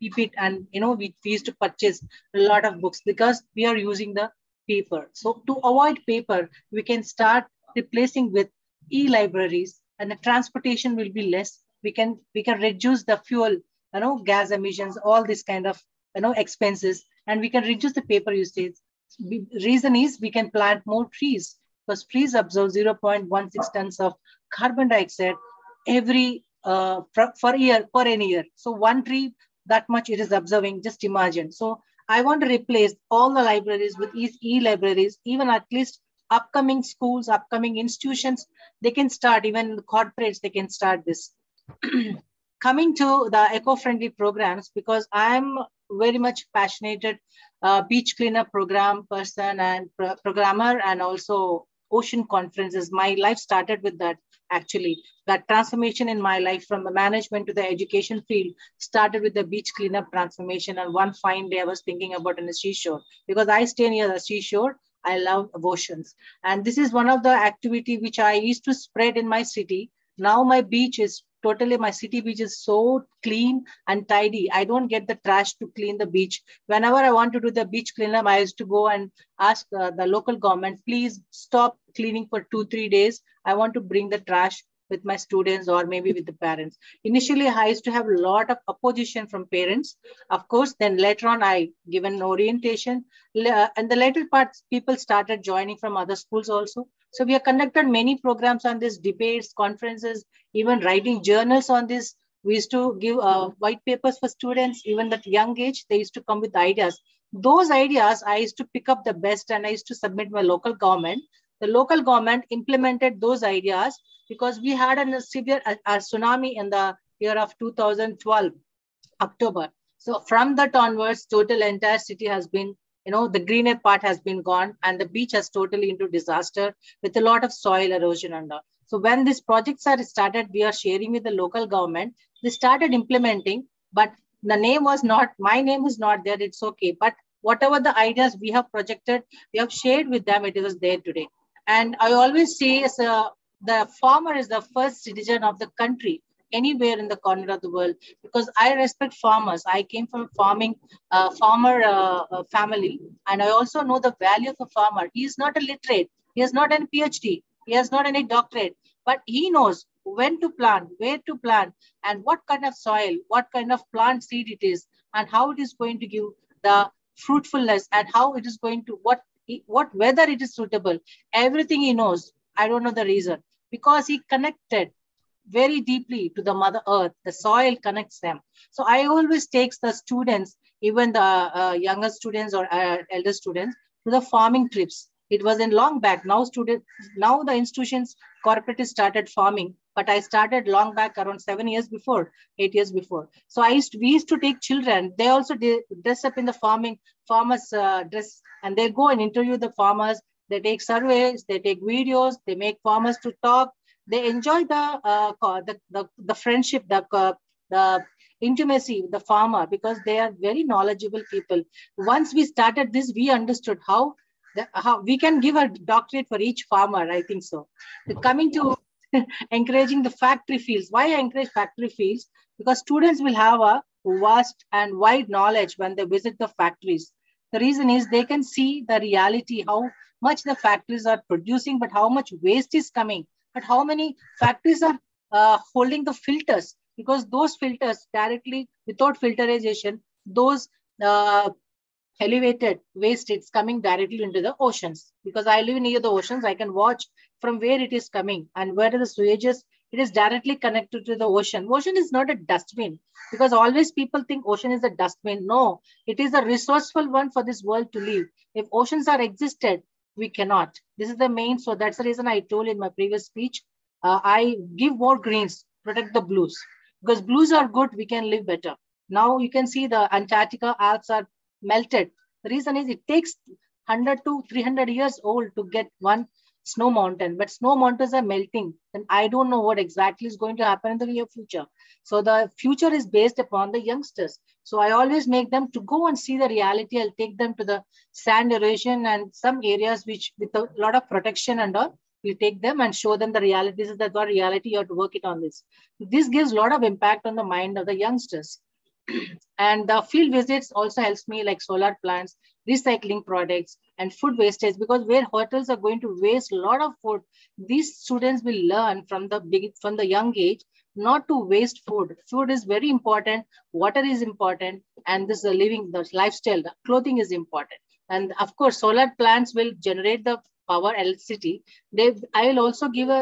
keep it, and you know we, we used to purchase a lot of books because we are using the paper. So to avoid paper, we can start replacing with e-libraries, and the transportation will be less. We can we can reduce the fuel, you know, gas emissions, all this kind of you know expenses, and we can reduce the paper usage. Reason is we can plant more trees because trees absorb 0.16 tons of carbon dioxide every uh, for, for year for any year. So one tree that much it is observing. Just imagine. So I want to replace all the libraries with e-libraries, even at least upcoming schools, upcoming institutions. They can start even corporates. They can start this. Coming to the eco-friendly programs, because I'm very much passionate uh, beach cleanup program person and pro programmer and also ocean conferences. My life started with that actually. That transformation in my life from the management to the education field started with the beach cleanup transformation. And one fine day I was thinking about in the seashore because I stay near the seashore. I love oceans. And this is one of the activity which I used to spread in my city. Now my beach is totally my city beach is so clean and tidy. I don't get the trash to clean the beach. Whenever I want to do the beach cleanup, I used to go and ask uh, the local government, please stop cleaning for two, three days. I want to bring the trash with my students or maybe with the parents. Initially, I used to have a lot of opposition from parents. Of course, then later on, I given orientation. Uh, and the later parts, people started joining from other schools also. So we have conducted many programs on this, debates, conferences, even writing journals on this. We used to give uh, white papers for students, even at young age, they used to come with ideas. Those ideas, I used to pick up the best and I used to submit my local government. The local government implemented those ideas because we had a severe a, a tsunami in the year of 2012, October. So from that onwards, total entire city has been you know, the greener part has been gone and the beach has totally into disaster with a lot of soil erosion and all. So when these projects are started, we are sharing with the local government. They started implementing, but the name was not, my name is not there, it's okay. But whatever the ideas we have projected, we have shared with them, it was there today. And I always say as a, the farmer is the first citizen of the country anywhere in the corner of the world because I respect farmers. I came from a farming uh, farmer uh, uh family, and I also know the value of a farmer. He is not a literate. He has not any PhD. He has not any doctorate, but he knows when to plant, where to plant, and what kind of soil, what kind of plant seed it is, and how it is going to give the fruitfulness, and how it is going to what what weather it is suitable. Everything he knows. I don't know the reason because he connected very deeply to the mother earth the soil connects them so i always takes the students even the uh, younger students or uh, elder students to the farming trips it was in long back now student now the institutions corporate started farming but i started long back around seven years before eight years before. So i used to, we used to take children. They also dress up in the farming farmers uh, dress. And they go and interview the farmers. They take surveys. They take videos. They make farmers to talk. They enjoy the uh, the, the, the friendship, the uh, the intimacy with the farmer because they are very knowledgeable people. Once we started this, we understood how the, how we can give a doctorate for each farmer. I think so. coming to encouraging the factory fields. Why I encourage factory fields? Because students will have a vast and wide knowledge when they visit the factories. The reason is they can see the reality, how much the factories are producing, but how much waste is coming but how many factories are uh, holding the filters? Because those filters directly, without filterization, those uh, elevated waste it's coming directly into the oceans. Because I live near the oceans, I can watch from where it is coming and where the sewages it is directly connected to the ocean. Ocean is not a dustbin because always people think ocean is a dustbin. No, it is a resourceful one for this world to live. If oceans are existed, we cannot. This is the main, so that's the reason I told in my previous speech, uh, I give more greens, protect the blues. Because blues are good, we can live better. Now you can see the Antarctica Alps are melted. The reason is it takes 100 to 300 years old to get one snow mountain, but snow mountains are melting. And I don't know what exactly is going to happen in the near future. So the future is based upon the youngsters. So I always make them to go and see the reality. I'll take them to the sand erosion and some areas which with a lot of protection and all. We take them and show them the reality. This is the reality. You have to work it on this. This gives a lot of impact on the mind of the youngsters. And the field visits also helps me like solar plants, recycling products, and food wastage because where hotels are going to waste a lot of food, these students will learn from the big from the young age not to waste food. Food is very important, water is important, and this is the living, the lifestyle, the clothing is important. And of course, solar plants will generate the power electricity. They, I will also give a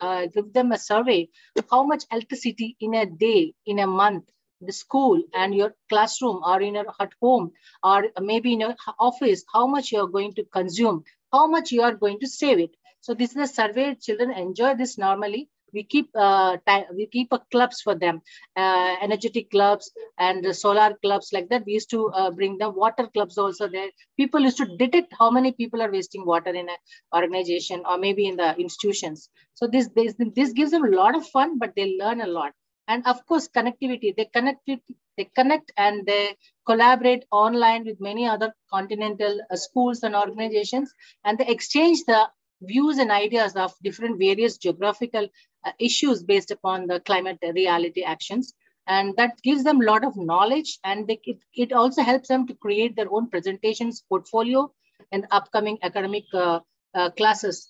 uh, give them a survey how much electricity in a day, in a month, the school and your classroom or in your at home or maybe in your office, how much you are going to consume, how much you are going to save it. So this is a survey. Children enjoy this normally we keep uh, we keep a clubs for them, uh, energetic clubs and solar clubs like that. We used to uh, bring them water clubs also there. People used to detect how many people are wasting water in an organization or maybe in the institutions. So this this this gives them a lot of fun, but they learn a lot. And of course, connectivity. They connect they connect and they collaborate online with many other continental uh, schools and organizations, and they exchange the views and ideas of different various geographical uh, issues based upon the climate reality actions. And that gives them a lot of knowledge and they, it, it also helps them to create their own presentations portfolio and upcoming academic uh, uh, classes.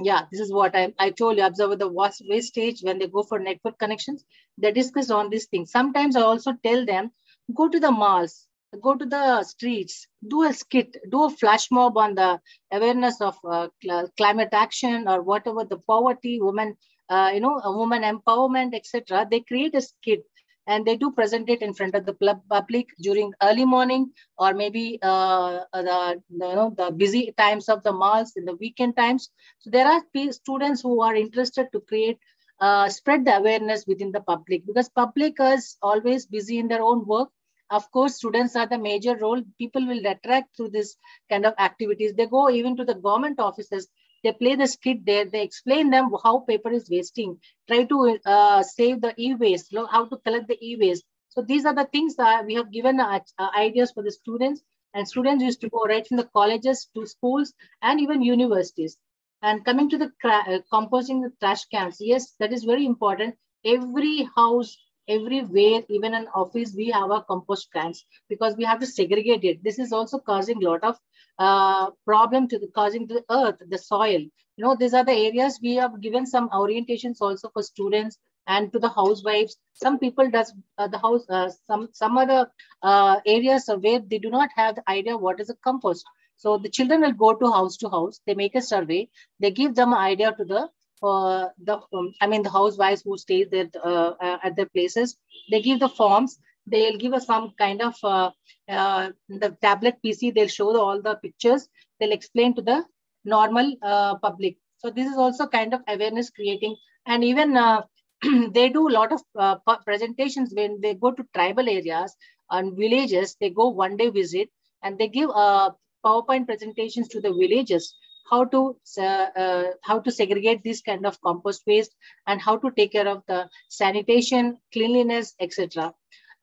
Yeah, this is what I, I told you, observe the wastage when they go for network connections, they discuss on these things. Sometimes I also tell them, go to the malls, go to the streets, do a skit, do a flash mob on the awareness of uh, cl climate action or whatever the poverty, women, uh, you know, woman empowerment, etc. They create a skit and they do present it in front of the public during early morning or maybe uh, the you know the busy times of the malls in the weekend times. So there are students who are interested to create uh, spread the awareness within the public because public is always busy in their own work of course, students are the major role. People will attract through this kind of activities. They go even to the government offices. They play the skit there. They explain them how paper is wasting. Try to uh, save the e-waste, how to collect the e-waste. So these are the things that we have given uh, uh, ideas for the students. And students used to go right from the colleges to schools and even universities. And coming to the uh, composting the trash cans, yes, that is very important. Every house everywhere, even an office, we have a compost cans because we have to segregate it. This is also causing a lot of uh, problem to the causing the earth, the soil. You know, these are the areas we have given some orientations also for students and to the housewives. Some people does uh, the house, uh, some some other uh, areas where they do not have the idea what is a compost. So the children will go to house to house. They make a survey. They give them idea to the uh, the um, I mean the housewives who stay there uh, uh, at their places, they give the forms. They'll give us some kind of uh, uh, the tablet PC. They'll show all the pictures. They'll explain to the normal uh, public. So this is also kind of awareness creating, and even they do a lot of presentations when they go to tribal areas and villages. They go one day visit and they give PowerPoint presentations to the villages how to uh, uh, how to segregate this kind of compost waste and how to take care of the sanitation cleanliness etc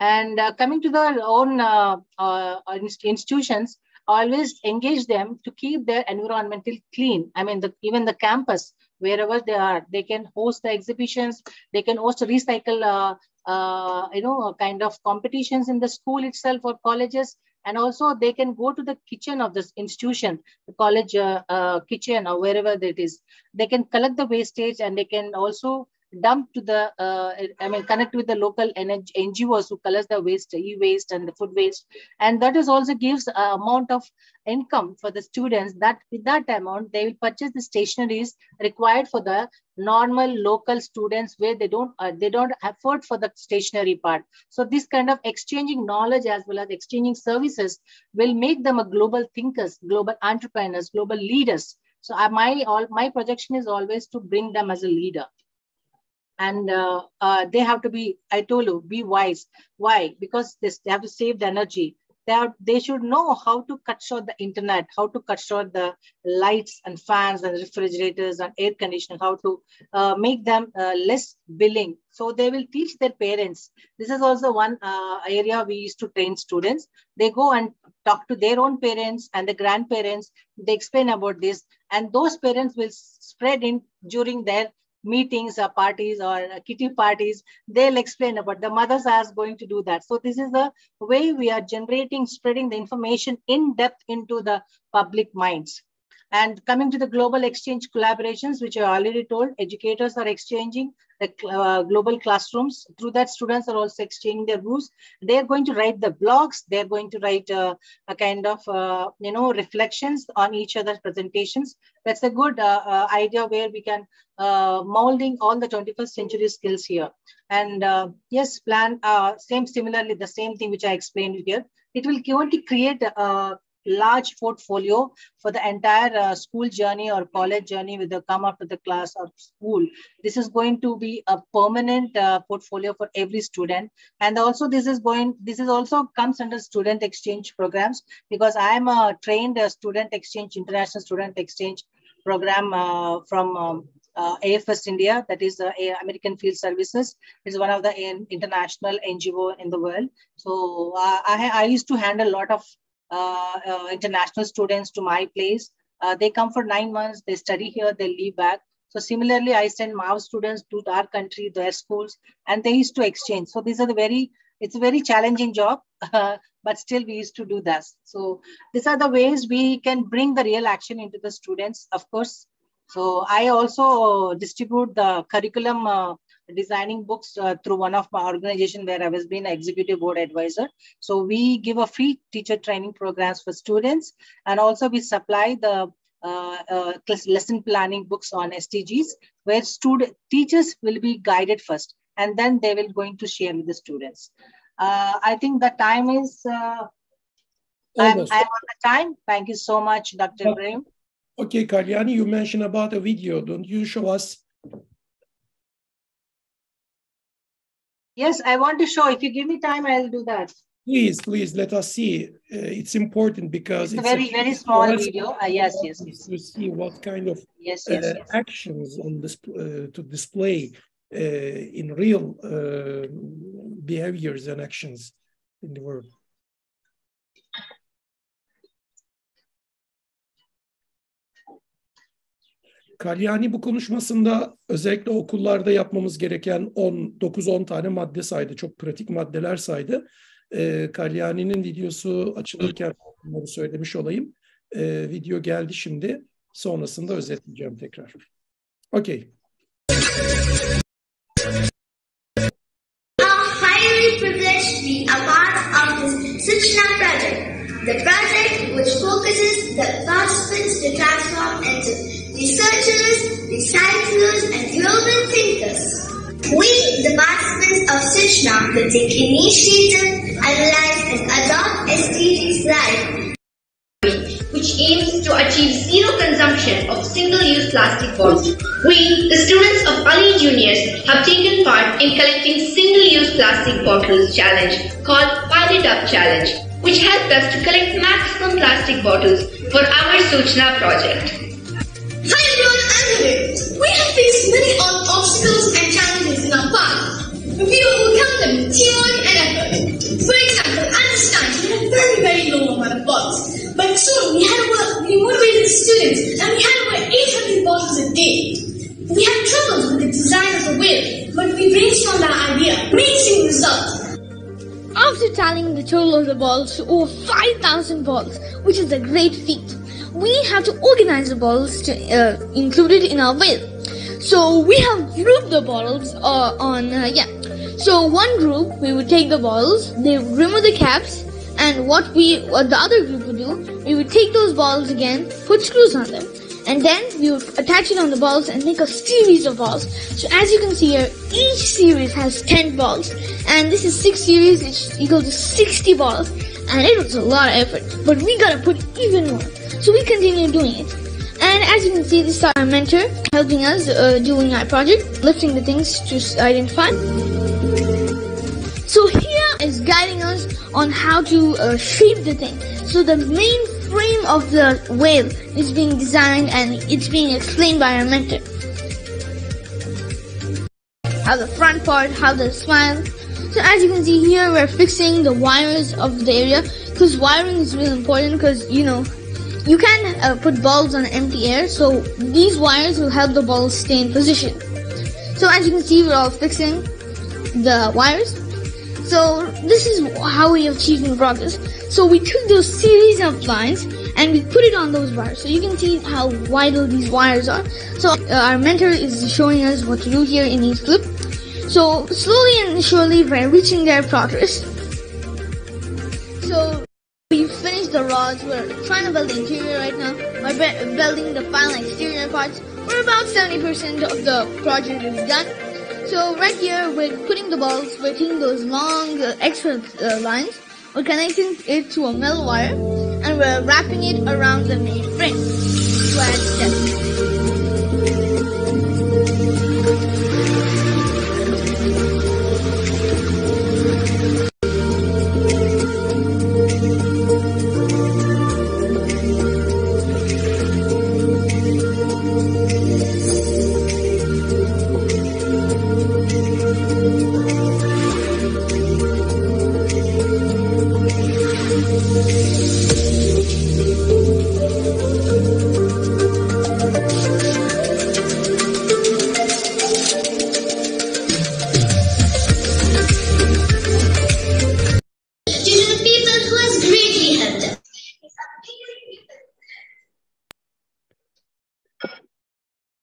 and uh, coming to their own uh, uh, institutions always engage them to keep their environmental clean. I mean the, even the campus wherever they are they can host the exhibitions they can host recycle uh, you know kind of competitions in the school itself or colleges. And also they can go to the kitchen of this institution the college uh, uh, kitchen or wherever it is. They can collect the wastage and they can also dump to the, uh, I mean, connect with the local NGOs who collect the waste, e-waste and the food waste. And that is also gives amount of income for the students that with that amount, they will purchase the stationaries required for the normal local students where they don't, uh, they don't afford for the stationary part. So this kind of exchanging knowledge as well as exchanging services will make them a global thinkers, global entrepreneurs, global leaders. So uh, my all my projection is always to bring them as a leader and uh, uh, they have to be i told you be wise. Why? Because this, they have to save the energy. They, have, they should know how to cut short the internet how to cut short the lights and fans and refrigerators and air conditioning how to uh, make them uh, less billing. So they will teach their parents. This is also one uh, area we used to train students. They go and talk to their own parents and the grandparents. They explain about this. And those parents will spread in during their meetings or parties or uh, kitty parties, they'll explain about the mothers are going to do that. So this is the way we are generating, spreading the information in depth into the public minds. And coming to the global exchange collaborations, which I already told, educators are exchanging the uh, global classrooms. Through that, students are also exchanging their views. They're going to write the blogs. They're going to write uh, a kind of, uh, you know, reflections on each other's presentations. That's a good uh, uh, idea where we can uh, molding all the 21st century skills here. And yes, plan, same similarly, the same thing which I explained here. It will only create large portfolio for the entire uh, school journey or college journey with the come to the class or school. This is going to be a permanent uh, portfolio for every student. And also this is going, this is also comes under student exchange programs because I am a trained uh, student exchange, international student exchange program uh, from um, uh, AFS India, that is uh, American Field Services. It's one of the international NGO in the world. So uh, I, I used to handle a lot of international students to my place. Uh, they come for nine months, they study here, they leave back. So similarly, I send my students to our country, their schools, and they used to exchange. So these are the very, it's a very challenging job, but still we used to do that. So these are the ways we can bring the real action into the students. Of course, so I also distribute the curriculum uh, designing books uh, through one of my organization where I was being an executive board advisor. So we give a free teacher training programs for students and also we supply the uh, uh, lesson planning books on SDGs where student teachers will be guided first and then they will going to share with the students. Uh, I think the time is, uh, I'm, I'm, on the time. Thank you so much, Dr. Ibrahim. Okay, Kalyani, you mentioned about a video. Don't you show us? Yes, I want to show. If you give me time, I'll do that. Please, please let us see. Uh, it's important because it's, it's a very, a, very small video. Uh, yes, yes, yes. To see what kind of yes, yes, uh, yes. actions on this uh, to display uh, in real uh, behaviors and actions in the world. Kalyani bu konuşmasında özellikle okullarda yapmamız gereken 10 9-10 tane madde saydı. Çok pratik maddeler saydı. E, Kalyani'nin videosu açılırken bunları söylemiş olayım. E, video geldi şimdi. Sonrasında özetleyeceğim tekrar. Project. The project which focuses the participants to transform into researchers, recyclers, and global thinkers. We, the participants of Suchna, will take initiative, analyze, and adopt SDGs Live, which aims to achieve zero consumption of single-use plastic bottles. We, the students of Al Ain Juniors, have taken part in collecting single-use plastic bottles challenge called Pilot Up Challenge, which helped us to collect maximum plastic bottles for our Suchna project. Hi everyone, Hillary. We have faced many obstacles and challenges in our path. We overcome them teamwork and effort. For example, at this time, we had very, very low amount of bottles. But soon, we had work, we motivated students, and we had over 800 bottles a day. We had troubles with the design of the wheel, but we brainstormed our idea. Amazing result. After tallying the total of the balls to over 5,000 balls, which is a great feat, we have to organize the bottles to uh, include it in our wheel. So we have grouped the bottles uh, on uh, yeah. So one group we would take the bottles, they remove the caps, and what we what the other group would do, we would take those bottles again, put screws on them, and then we would attach it on the balls and make a series of balls. So as you can see here, each series has 10 balls, and this is six series, which equal to 60 balls, and it was a lot of effort, but we gotta put even more. So we continue doing it. And as you can see, this is our mentor helping us uh, doing our project, lifting the things to identify. So here is guiding us on how to uh, shape the thing. So the main frame of the whale is being designed and it's being explained by our mentor. How the front part, how the smile. So as you can see here, we're fixing the wires of the area because wiring is really important because, you know, you can uh, put balls on empty air, so these wires will help the balls stay in position. So as you can see, we're all fixing the wires. So this is how we are achieving progress. So we took those series of lines and we put it on those wires. So you can see how vital these wires are. So uh, our mentor is showing us what to do here in each clip. So slowly and surely we're reaching their progress. So the rods. We're trying to build the interior right now. We're building the final exterior parts. We're about 70% of the project is done. So right here, we're putting the balls. We're taking those long uh, extra uh, lines. We're connecting it to a metal wire, and we're wrapping it around the main frame. to add depth.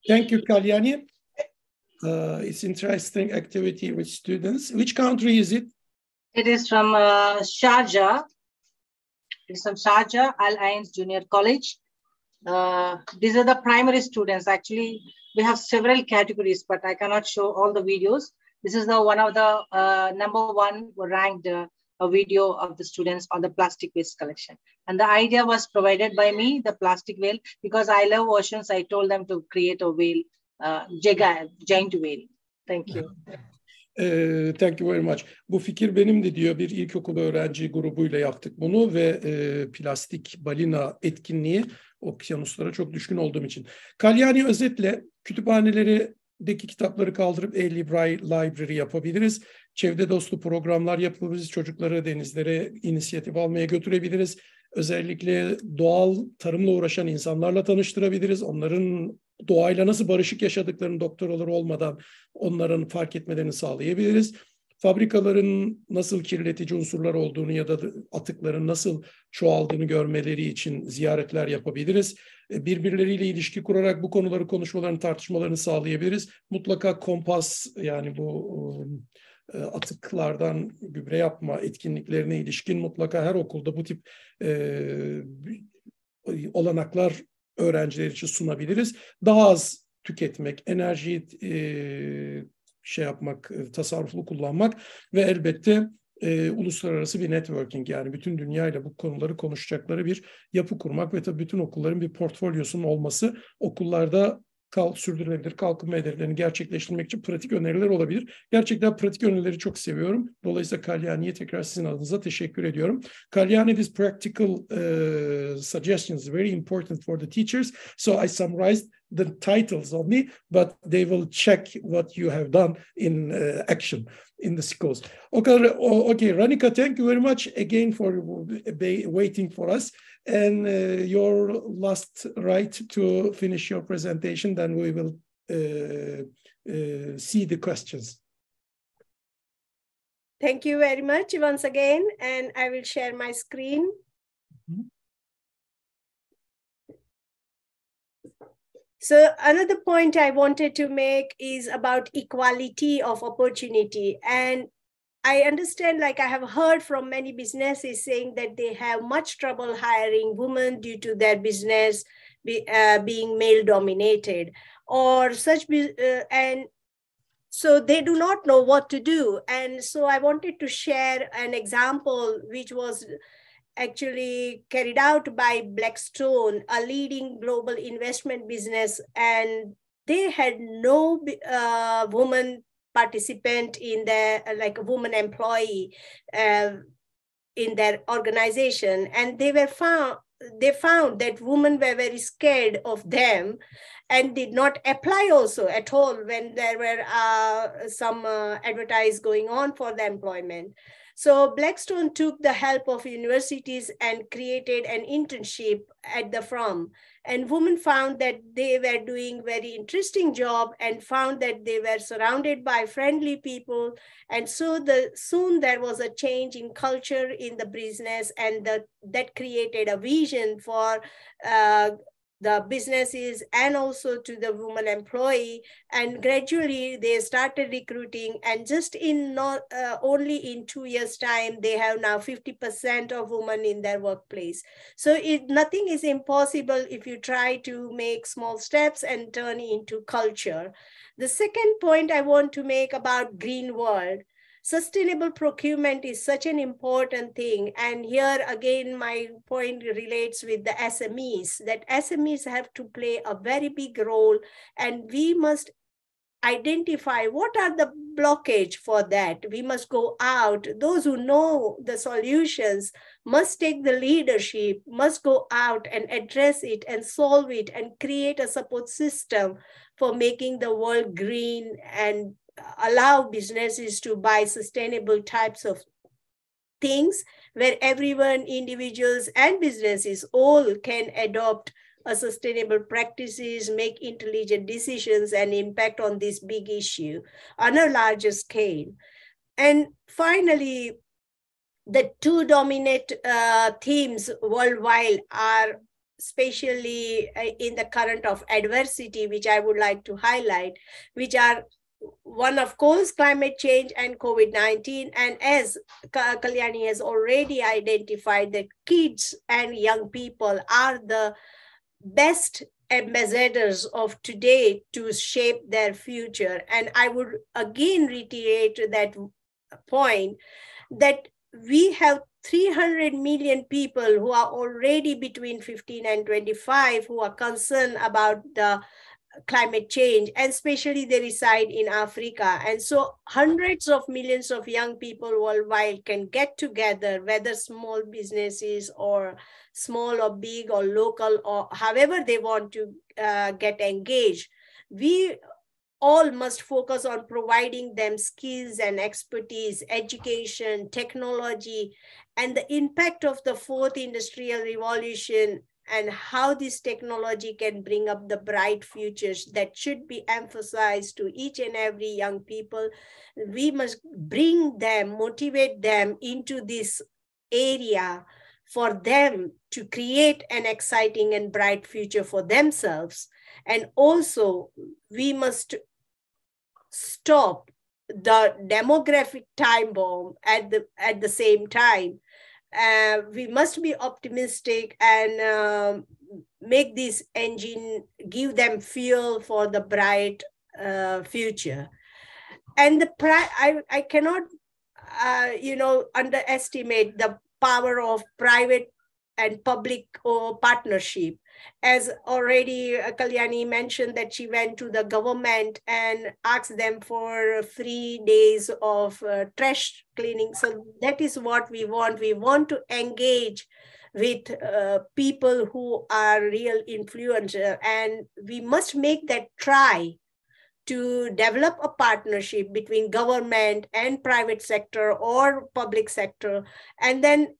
Thank you, Kalyani. Uh, it's interesting activity with students. Which country is it? It is from uh, Sharjah. It's from Sharjah Al Ain Junior College. Uh, these are the primary students. Actually, we have several categories, but I cannot show all the videos. This is the one of the uh, number one ranked uh, a video of the students on the plastic waste collection. And the idea was provided by me, the plastic whale, because I love oceans. I told them to create a whale, uh, giant whale. Thank you. Ee, thank you very much. Bu fikir benimdi diyor. Bir ilkokul öğrenci grubuyla yaptık bunu ve e, plastik balina etkinliği okyanuslara çok düşkün olduğum için. Kalyani özetle kütüphanelerdeki kitapları kaldırıp e-library yapabiliriz. Çevre dostu programlar yapabiliriz. Çocukları denizlere inisiyatif almaya götürebiliriz. Özellikle doğal tarımla uğraşan insanlarla tanıştırabiliriz. Onların doğayla nasıl barışık yaşadıklarını doktoraları olmadan onların fark etmelerini sağlayabiliriz. Fabrikaların nasıl kirletici unsurlar olduğunu ya da atıkların nasıl çoğaldığını görmeleri için ziyaretler yapabiliriz. E, Birbirleriyle ilişki kurarak bu konuları konuşmalarını, tartışmalarını sağlayabiliriz. Mutlaka kompas yani bu e, atıklardan gübre yapma etkinliklerine ilişkin mutlaka her okulda bu tip e, olanaklar öğrenciler için sunabiliriz. Daha az tüketmek, enerjiyi e, şey yapmak, e, tasarruflu kullanmak ve elbette e, uluslararası bir networking yani bütün dünyayla bu konuları konuşacakları bir yapı kurmak ve tabii bütün okulların bir portfolyosunun olması okullarda kal, sürdürülebilir kalkınma hedeflerini gerçekleştirmek için pratik öneriler olabilir. Gerçekten pratik önerileri çok seviyorum. Dolayısıyla Kalyani'ye tekrar sizin adınıza teşekkür ediyorum. Kalyani, these practical uh, suggestions very important for the teachers. So I summarized the titles only, but they will check what you have done in uh, action in the schools. Okay, okay, Ranika, thank you very much again for waiting for us. And uh, your last right to finish your presentation, then we will uh, uh, see the questions. Thank you very much once again, and I will share my screen. Mm -hmm. So another point I wanted to make is about equality of opportunity. And I understand, like I have heard from many businesses saying that they have much trouble hiring women due to their business be, uh, being male dominated or such, uh, and so they do not know what to do. And so I wanted to share an example which was actually carried out by Blackstone, a leading global investment business, and they had no uh, woman participant in their like a woman employee uh, in their organization, and they were found they found that women were very scared of them and did not apply also at all when there were uh, some uh, advertise going on for the employment so Blackstone took the help of universities and created an internship at the firm. And women found that they were doing very interesting job and found that they were surrounded by friendly people. And so the soon there was a change in culture in the business and the, that created a vision for uh, the businesses and also to the woman employee. And gradually they started recruiting and just in not uh, only in two years time they have now 50% of women in their workplace. So it nothing is impossible if you try to make small steps and turn into culture. The second point i want to make about green world sustainable procurement is such an important thing. And here again, my point relates with the SMEs, that SMEs have to play a very big role. And we must identify what are the blockage for that. We must go out. Those who know the solutions must take the leadership must go out and address it and solve it and create a support system for making the world green and allow businesses to buy sustainable types of things where everyone, individuals and businesses all can adopt a sustainable practices, make intelligent decisions and impact on this big issue on a larger scale. And finally, the two dominant uh, themes worldwide are especially uh, in the current of adversity, which I would like to highlight, which are one of course climate change and covid-19 and as kalyani has already identified that kids and young people are the best ambassadors of today to shape their future. And i would again reiterate that point that we have 300 million people who are already between 15 and 25 who are concerned about the climate change and especially they reside in africa. And so hundreds of millions of young people worldwide can get together whether small businesses or small or big or local or however they want to uh, get engaged. We all must focus on providing them skills and expertise education technology and the impact of the fourth industrial revolution and how this technology can bring up the bright futures that should be emphasized to each and every young people. We must bring them, motivate them into this area for them to create an exciting and bright future for themselves. And also, we must stop the demographic time bomb at the at the same time uh, we must be optimistic and uh, make this engine give them fuel for the bright uh, future. And the pri- I, I cannot uh, you know underestimate the power of private and public or partnership as already uh, Kalyani mentioned that she went to the government and asked them for three days of uh, trash cleaning. So that is what we want. We want to engage with uh, people who are real influencer and we must make that try to develop a partnership between government and private sector or public sector and then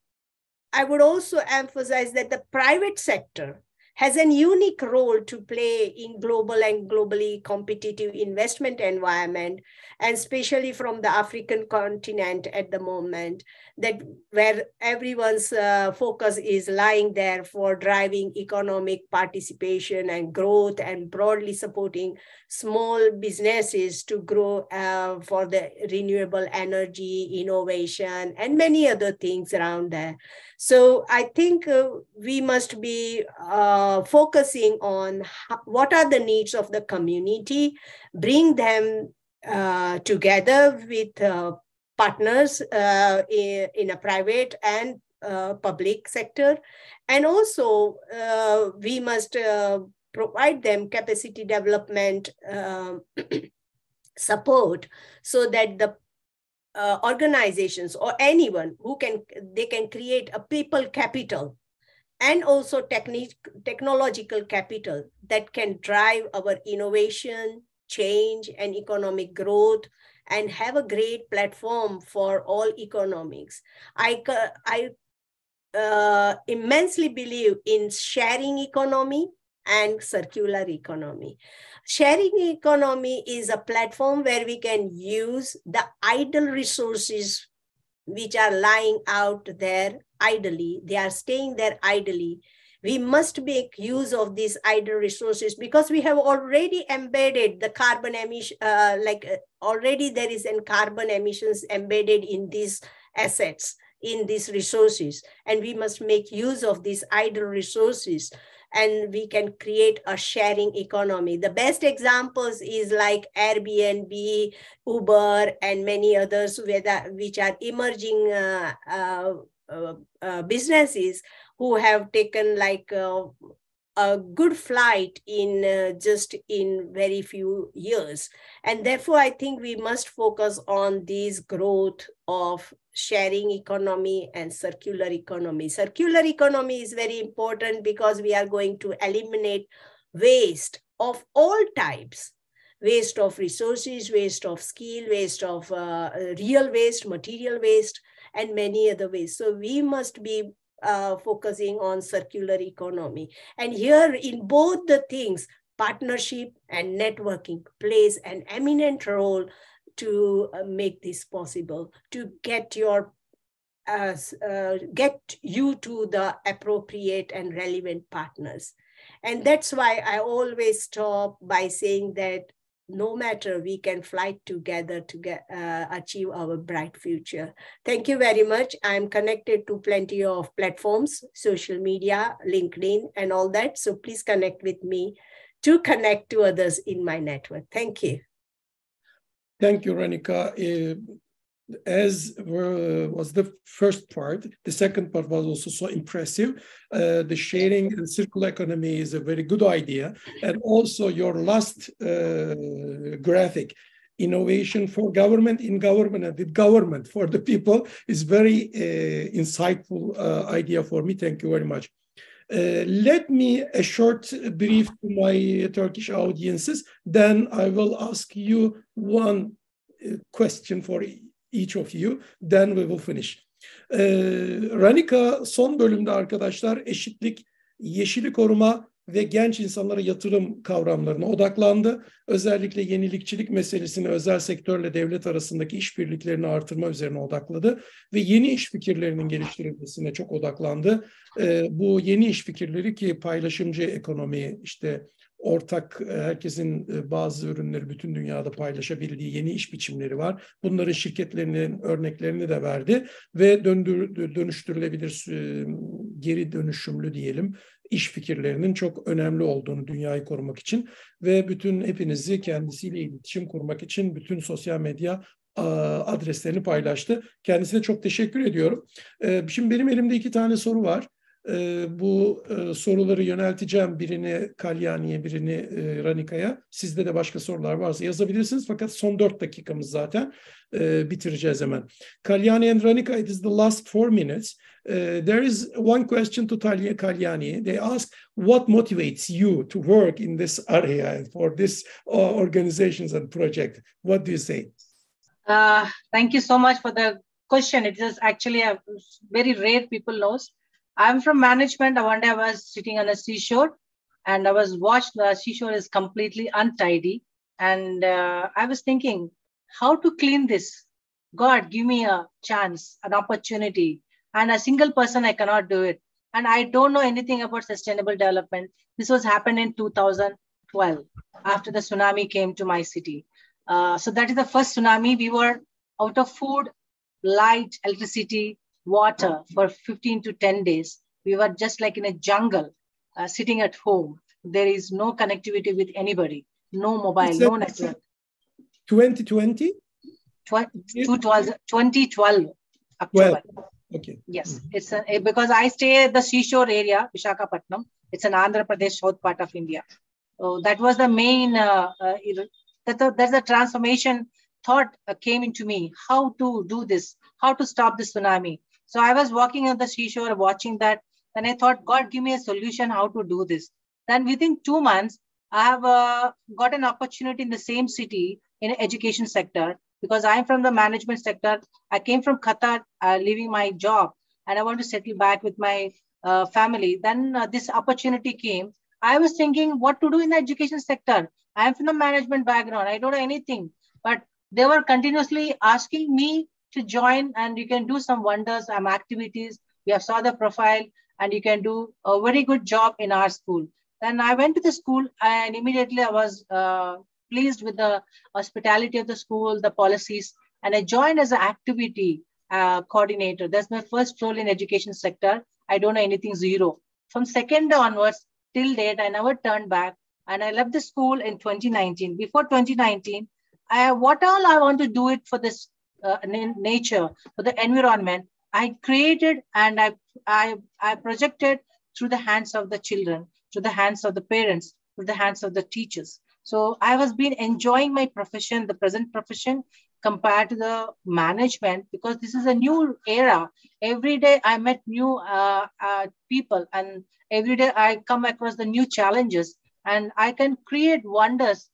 i would also emphasize that the private sector has a unique role to play in global and globally competitive investment environment, and especially from the African continent at the moment, that where everyone's uh, focus is lying there for driving economic participation and growth and broadly supporting small businesses to grow uh, for the renewable energy, innovation, and many other things around there. So I think uh, we must be uh, focusing on how, what are the needs of the community, bring them uh, together with uh, partners uh, in, in, a private and uh, public sector. And also we must provide them capacity development support so that the uh, organizations or anyone who can they can create a people capital and also technique technological capital that can drive our innovation change and economic growth and have a great platform for all economics. I i uh, immensely believe in sharing economy and circular economy. Sharing economy is a platform where we can use the idle resources which are lying out there idly. They are staying there idly. We must make use of these idle resources because we have already embedded the carbon emission, uh, like uh, already there is an carbon emissions embedded in these assets in these resources and we must make use of these idle resources and we can create a sharing economy. The best examples is like Airbnb, Uber, and many others which are emerging uh, uh, uh, uh, businesses who have taken like uh, a good flight in uh, just in very few years and therefore i think we must focus on this growth of sharing economy and circular economy. Circular economy is very important because we are going to eliminate waste of all types. Waste of resources waste of skill waste of uh, real waste material waste and many other ways so we must be uh, focusing on circular economy. And here in both the things, partnership and networking plays an eminent role to uh, make this possible, to get your uh, uh, get you to the appropriate and relevant partners. And that's why I always stop by saying that no matter we can fly together to get uh, achieve our bright future. Thank you very much. I'm connected to plenty of platforms social media linkedin and all that. So please connect with me to connect to others in my network. Thank you thank you ranika uh, as was the first part. The second part was also so impressive. Uh, the sharing and circular economy is a very good idea. And also your last uh, graphic, innovation for government in government and with government for the people is very uh, insightful uh, idea for me. Thank you very much. Uh, let me a short brief to my Turkish audiences. Then I will ask you one uh, question for each of you. Then we will finish. Ee, Ranika son bölümde arkadaşlar eşitlik, yeşili koruma ve genç insanlara yatırım kavramlarına odaklandı. Özellikle yenilikçilik meselesini özel sektörle devlet arasındaki işbirliklerini artırma üzerine odakladı ve yeni iş fikirlerinin geliştirilmesine çok odaklandı. Ee, bu yeni iş fikirleri ki paylaşımcı ekonomi, işte ortak e, herkesin e, bazı ürünleri bütün dünyada paylaşabildiği yeni iş biçimleri var. Bunların şirketlerinin örneklerini de verdi ve döndür, dönüştürülebilir e, geri dönüşümlü diyelim iş fikirlerinin çok önemli olduğunu dünyayı korumak için ve bütün hepinizi kendisiyle iletişim kurmak için bütün sosyal medya adreslerini paylaştı. Kendisine çok teşekkür ediyorum. Şimdi benim elimde iki tane soru var e, bu e, soruları yönelteceğim birini Kalyani'ye, birini e, Ranika'ya. Sizde de başka sorular varsa yazabilirsiniz fakat son dört dakikamız zaten e, bitireceğiz hemen. Kalyani and Ranika, it is the last four minutes. Uh, there is one question to Talia Kalyani. They ask, what motivates you to work in this area for this uh, organizations and project? What do you say? Uh, thank you so much for the question. It is actually a very rare people knows. I'm from management. One day I was sitting on a seashore and I was watched the seashore is completely untidy. And uh, I was thinking, how to clean this? God, give me a chance, an opportunity. And a single person, I cannot do it. And I don't know anything about sustainable development. This was happened in 2012 after the tsunami came to my city. Uh, so that is the first tsunami. We were out of food, light, electricity, water for 15 to 10 days. We were just like in a jungle, uh, sitting at home. There is no connectivity with anybody, no mobile, no network. 2020? 2012, 2012 October. Well, okay. Yes, mm-hmm. it's a, because I stay at the seashore area, Vishakhapatnam. It's an Andhra Pradesh south part of India. So that was the main, uh, uh, that the, that's the transformation thought uh, came into me, how to do this, how to stop the tsunami. So I was walking on the seashore, watching that. Then I thought, God, give me a solution how to do this. Then within two months, I have uh, got an opportunity in the same city in education sector because I'm from the management sector. I came from Qatar, uh, leaving my job, and I want to settle back with my uh, family. Then uh, this opportunity came. I was thinking what to do in the education sector. I'm from the management background. I don't know anything, but they were continuously asking me to join and you can do some wonders um, activities. We have saw the profile and you can do a very good job in our school. Then I went to the school and immediately I was uh, pleased with the hospitality of the school, the policies, and I joined as an activity uh, coordinator. That's my first role in education sector. I don't know anything zero. From second onwards, till date, I never turned back. And I left the school in 2019. Before 2019, I, what all I want to do it for this uh, nature, for the environment, I created and I, I, I projected through the hands of the children, through the hands of the parents, through the hands of the teachers. So I was been enjoying my profession, the present profession, compared to the management because this is a new era. Every day I met new uh, uh, people, and every day I come across the new challenges, and I can create wonders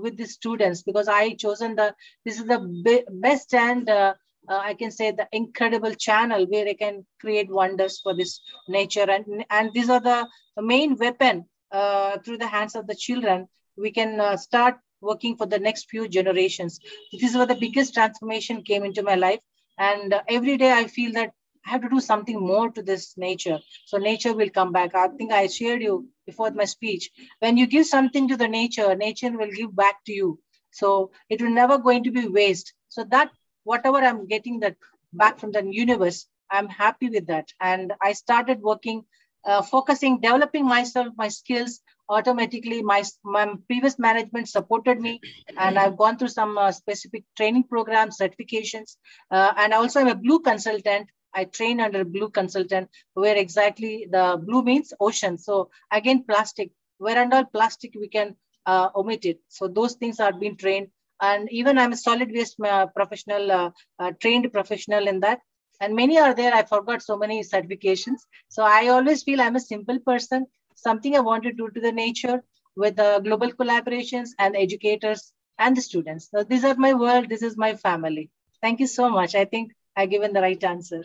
with the students because I chosen the this is the be best and uh, uh, I can say the incredible channel where I can create wonders for this nature and and these are the main weapon uh, through the hands of the children we can uh, start working for the next few generations this is where the biggest transformation came into my life and uh, every day I feel that I have to do something more to this nature. So nature will come back. I think I shared you before my speech. When you give something to the nature, nature will give back to you. So it will never going to be waste. So that whatever I'm getting that back from the universe, I'm happy with that. And I started working, uh, focusing, developing myself, my skills. Automatically, my, my previous management supported me, and I've gone through some uh, specific training programs, certifications, uh, and also I'm a blue consultant I train under blue consultant where exactly the blue means ocean. So again, plastic, where and all plastic we can uh, omit it. So those things are being trained. And even I'm a solid waste uh, professional, uh, uh, trained professional in that. And many are there. I forgot so many certifications. So I always feel I'm a simple person. Something I want to do to the nature with the global collaborations and educators and the students. So these are my world. This is my family. Thank you so much. I think I given the right answer.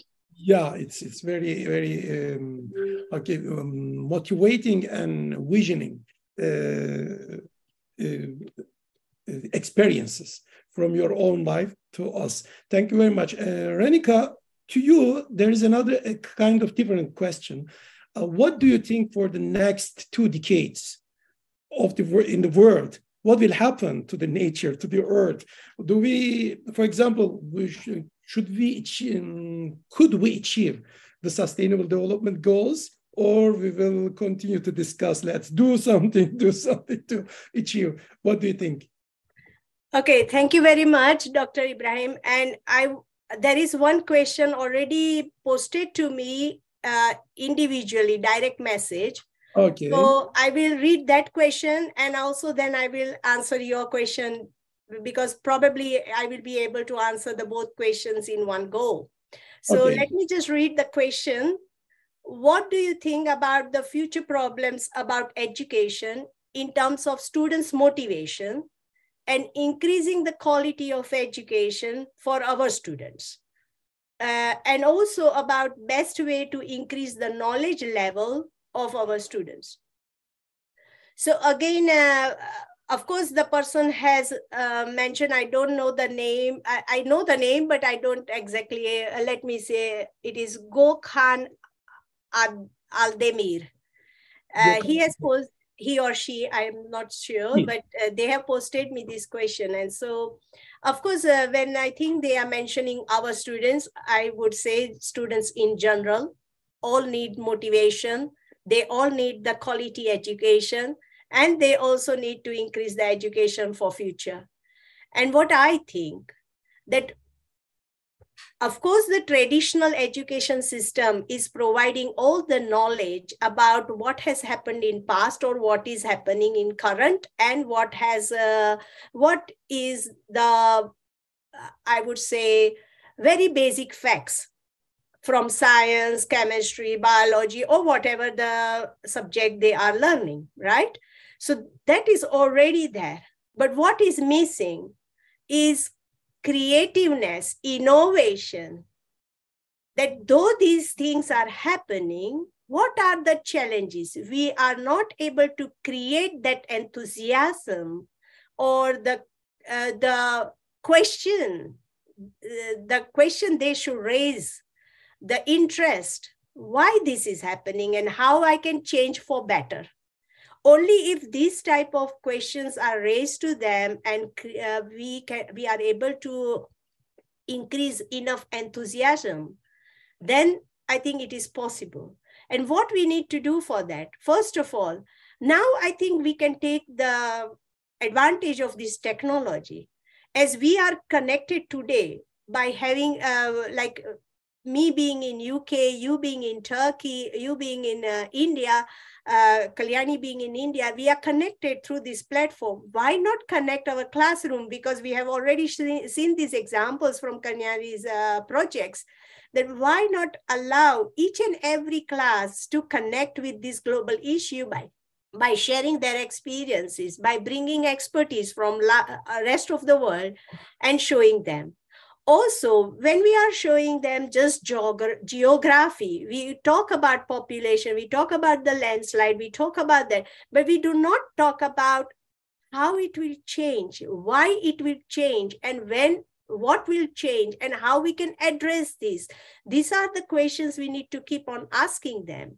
Yeah it's it's very very um, okay um, motivating and visioning uh, uh, experiences from your own life to us. Thank you very much. Uh, renika to you there is another kind of different question. Uh, what do you think for the next two decades of the in the world? What will happen to the nature to the earth? Do we for example we should, should we achieve, um, could we achieve the sustainable development goals or we will continue to discuss let's do something do something to achieve? What do you think? Okay thank you very much dr ibrahim. And i there is one question already posted to me uh, individually direct message. Okay. So i will read that question and also then i will answer your question because probably I will be able to answer the both questions in one go. So okay. let me just read the question. What do you think about the future problems about education in terms of students' motivation and increasing the quality of education for our students? Uh, and also about best way to increase the knowledge level of our students. So again, uh, of course the person has uh, mentioned i don't know the name I, I, know the name but i don't exactly uh, let me say it is gokhan aldemir. Uh, he has posed he or she i'm not sure hmm. but uh, they have posted me this question. And so of course uh, when i think they are mentioning our students i would say students in general all need motivation. They all need the quality education and they also need to increase the education for future. And what i think that of course the traditional education system is providing all the knowledge about what has happened in past or what is happening in current and what has uh, what is the i would say very basic facts from science chemistry biology or whatever the subject they are learning right so that is already there. But what is missing is creativeness, innovation. That though these things are happening, what are the challenges? We are not able to create that enthusiasm or the, uh, the question, uh, the question they should raise, the interest, why this is happening and how I can change for better only if these type of questions are raised to them and uh, we can we are able to increase enough enthusiasm then i think it is possible. And what we need to do for that, first of all, now I think we can take the advantage of this technology. As we are connected today by having uh, like me being in uk you being in turkey you being in uh, india uh, Kalyani being in India, we are connected through this platform. Why not connect our classroom? Because we have already seen, seen these examples from Kalyani's uh, projects. Then why not allow each and every class to connect with this global issue by by sharing their experiences, by bringing expertise from the uh, rest of the world and showing them. Also, when we are showing them just geog- geography, we talk about population, we talk about the landslide, we talk about that, but we do not talk about how it will change, why it will change, and when what will change and how we can address this. These are the questions we need to keep on asking them.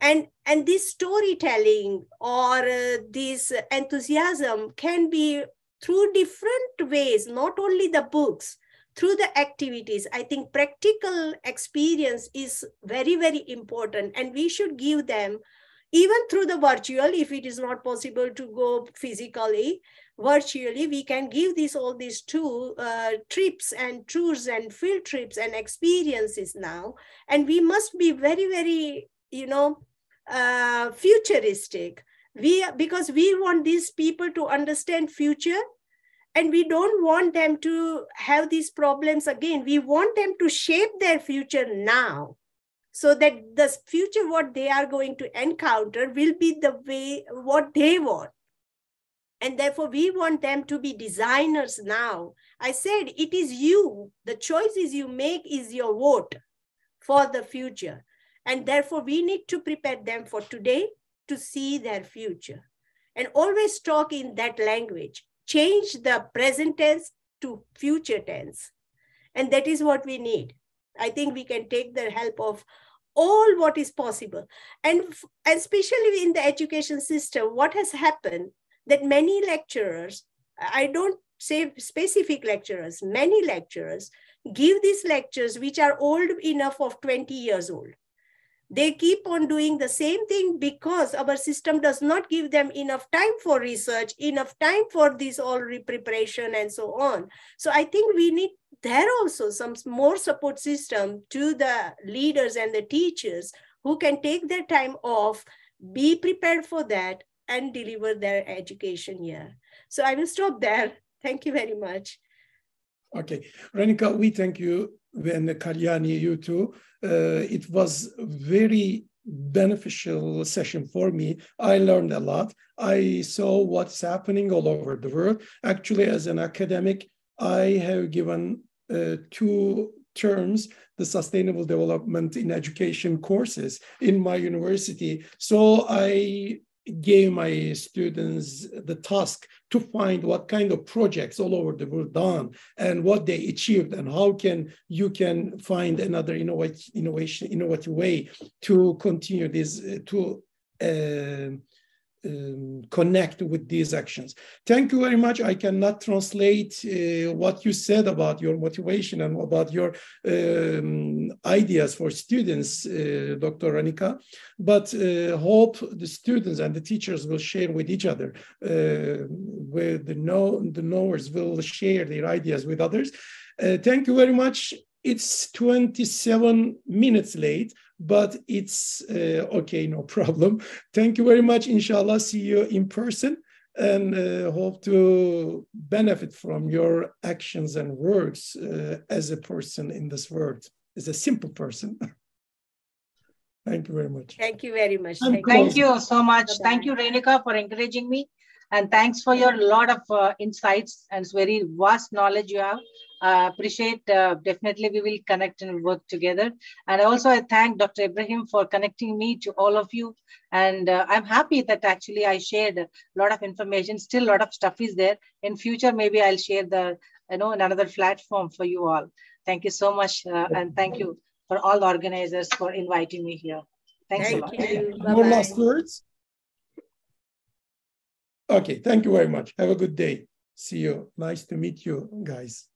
And and this storytelling or uh, this enthusiasm can be through different ways not only the books through the activities i think practical experience is very very important and we should give them even through the virtual if it is not possible to go physically virtually we can give these all these two uh, trips and tours and field trips and experiences now. And we must be very very you know uh, futuristic. We because we want these people to understand future and we don't want them to have these problems again. We want them to shape their future now so that the future what they are going to encounter will be the way what they want. And therefore we want them to be designers now. I said it is you. The choices you make is your vote for the future. And therefore we need to prepare them for today to see their future. And always talk in that language change the present tense to future tense. And that is what we need. I think we can take the help of all what is possible. And especially in the education system what has happened that many lecturers i don't say specific lecturers many lecturers give these lectures which are old enough of 20 years old they keep on doing the same thing because our system does not give them enough time for research enough time for this all preparation and so on. So i think we need there also some more support system to the leaders and the teachers who can take their time off be prepared for that and deliver their education here. So i will stop there. Thank you very much okay renika we thank you and kalyani you too uh, it was very beneficial session for me. I learned a lot. I saw what's happening all over the world. Actually, as an academic, I have given uh, two terms the sustainable development in education courses in my university. So I gave my students the task to find what kind of projects all over the world done and what they achieved and how can you can find another innovation innovative way to continue this uh, to uh, um, connect with these actions. Thank you very much. I cannot translate uh, what you said about your motivation and about your um, ideas for students, uh, Dr. Ranika, but uh, hope the students and the teachers will share with each other, uh, where the, know, the knowers will share their ideas with others. Uh, thank you very much. It's 27 minutes late, but it's uh, okay, no problem. Thank you very much. Inshallah, see you in person and uh, hope to benefit from your actions and words uh, as a person in this world, as a simple person. Thank you very much. Thank you very much. Thank, Thank you so much. Bye -bye. Thank you, Renika, for encouraging me. And thanks for your lot of uh, insights and very vast knowledge you have uh, appreciate. Uh, definitely, we will connect and work together. And also, I thank Dr. Ibrahim for connecting me to all of you. And uh, I'm happy that actually I shared a lot of information. Still, a lot of stuff is there. In future, maybe I'll share the you know another platform for you all. Thank you so much, uh, and thank you for all the organizers for inviting me here. Thanks thank a lot. You. More last words. Okay, thank you very much. Have a good day. See you. Nice to meet you guys.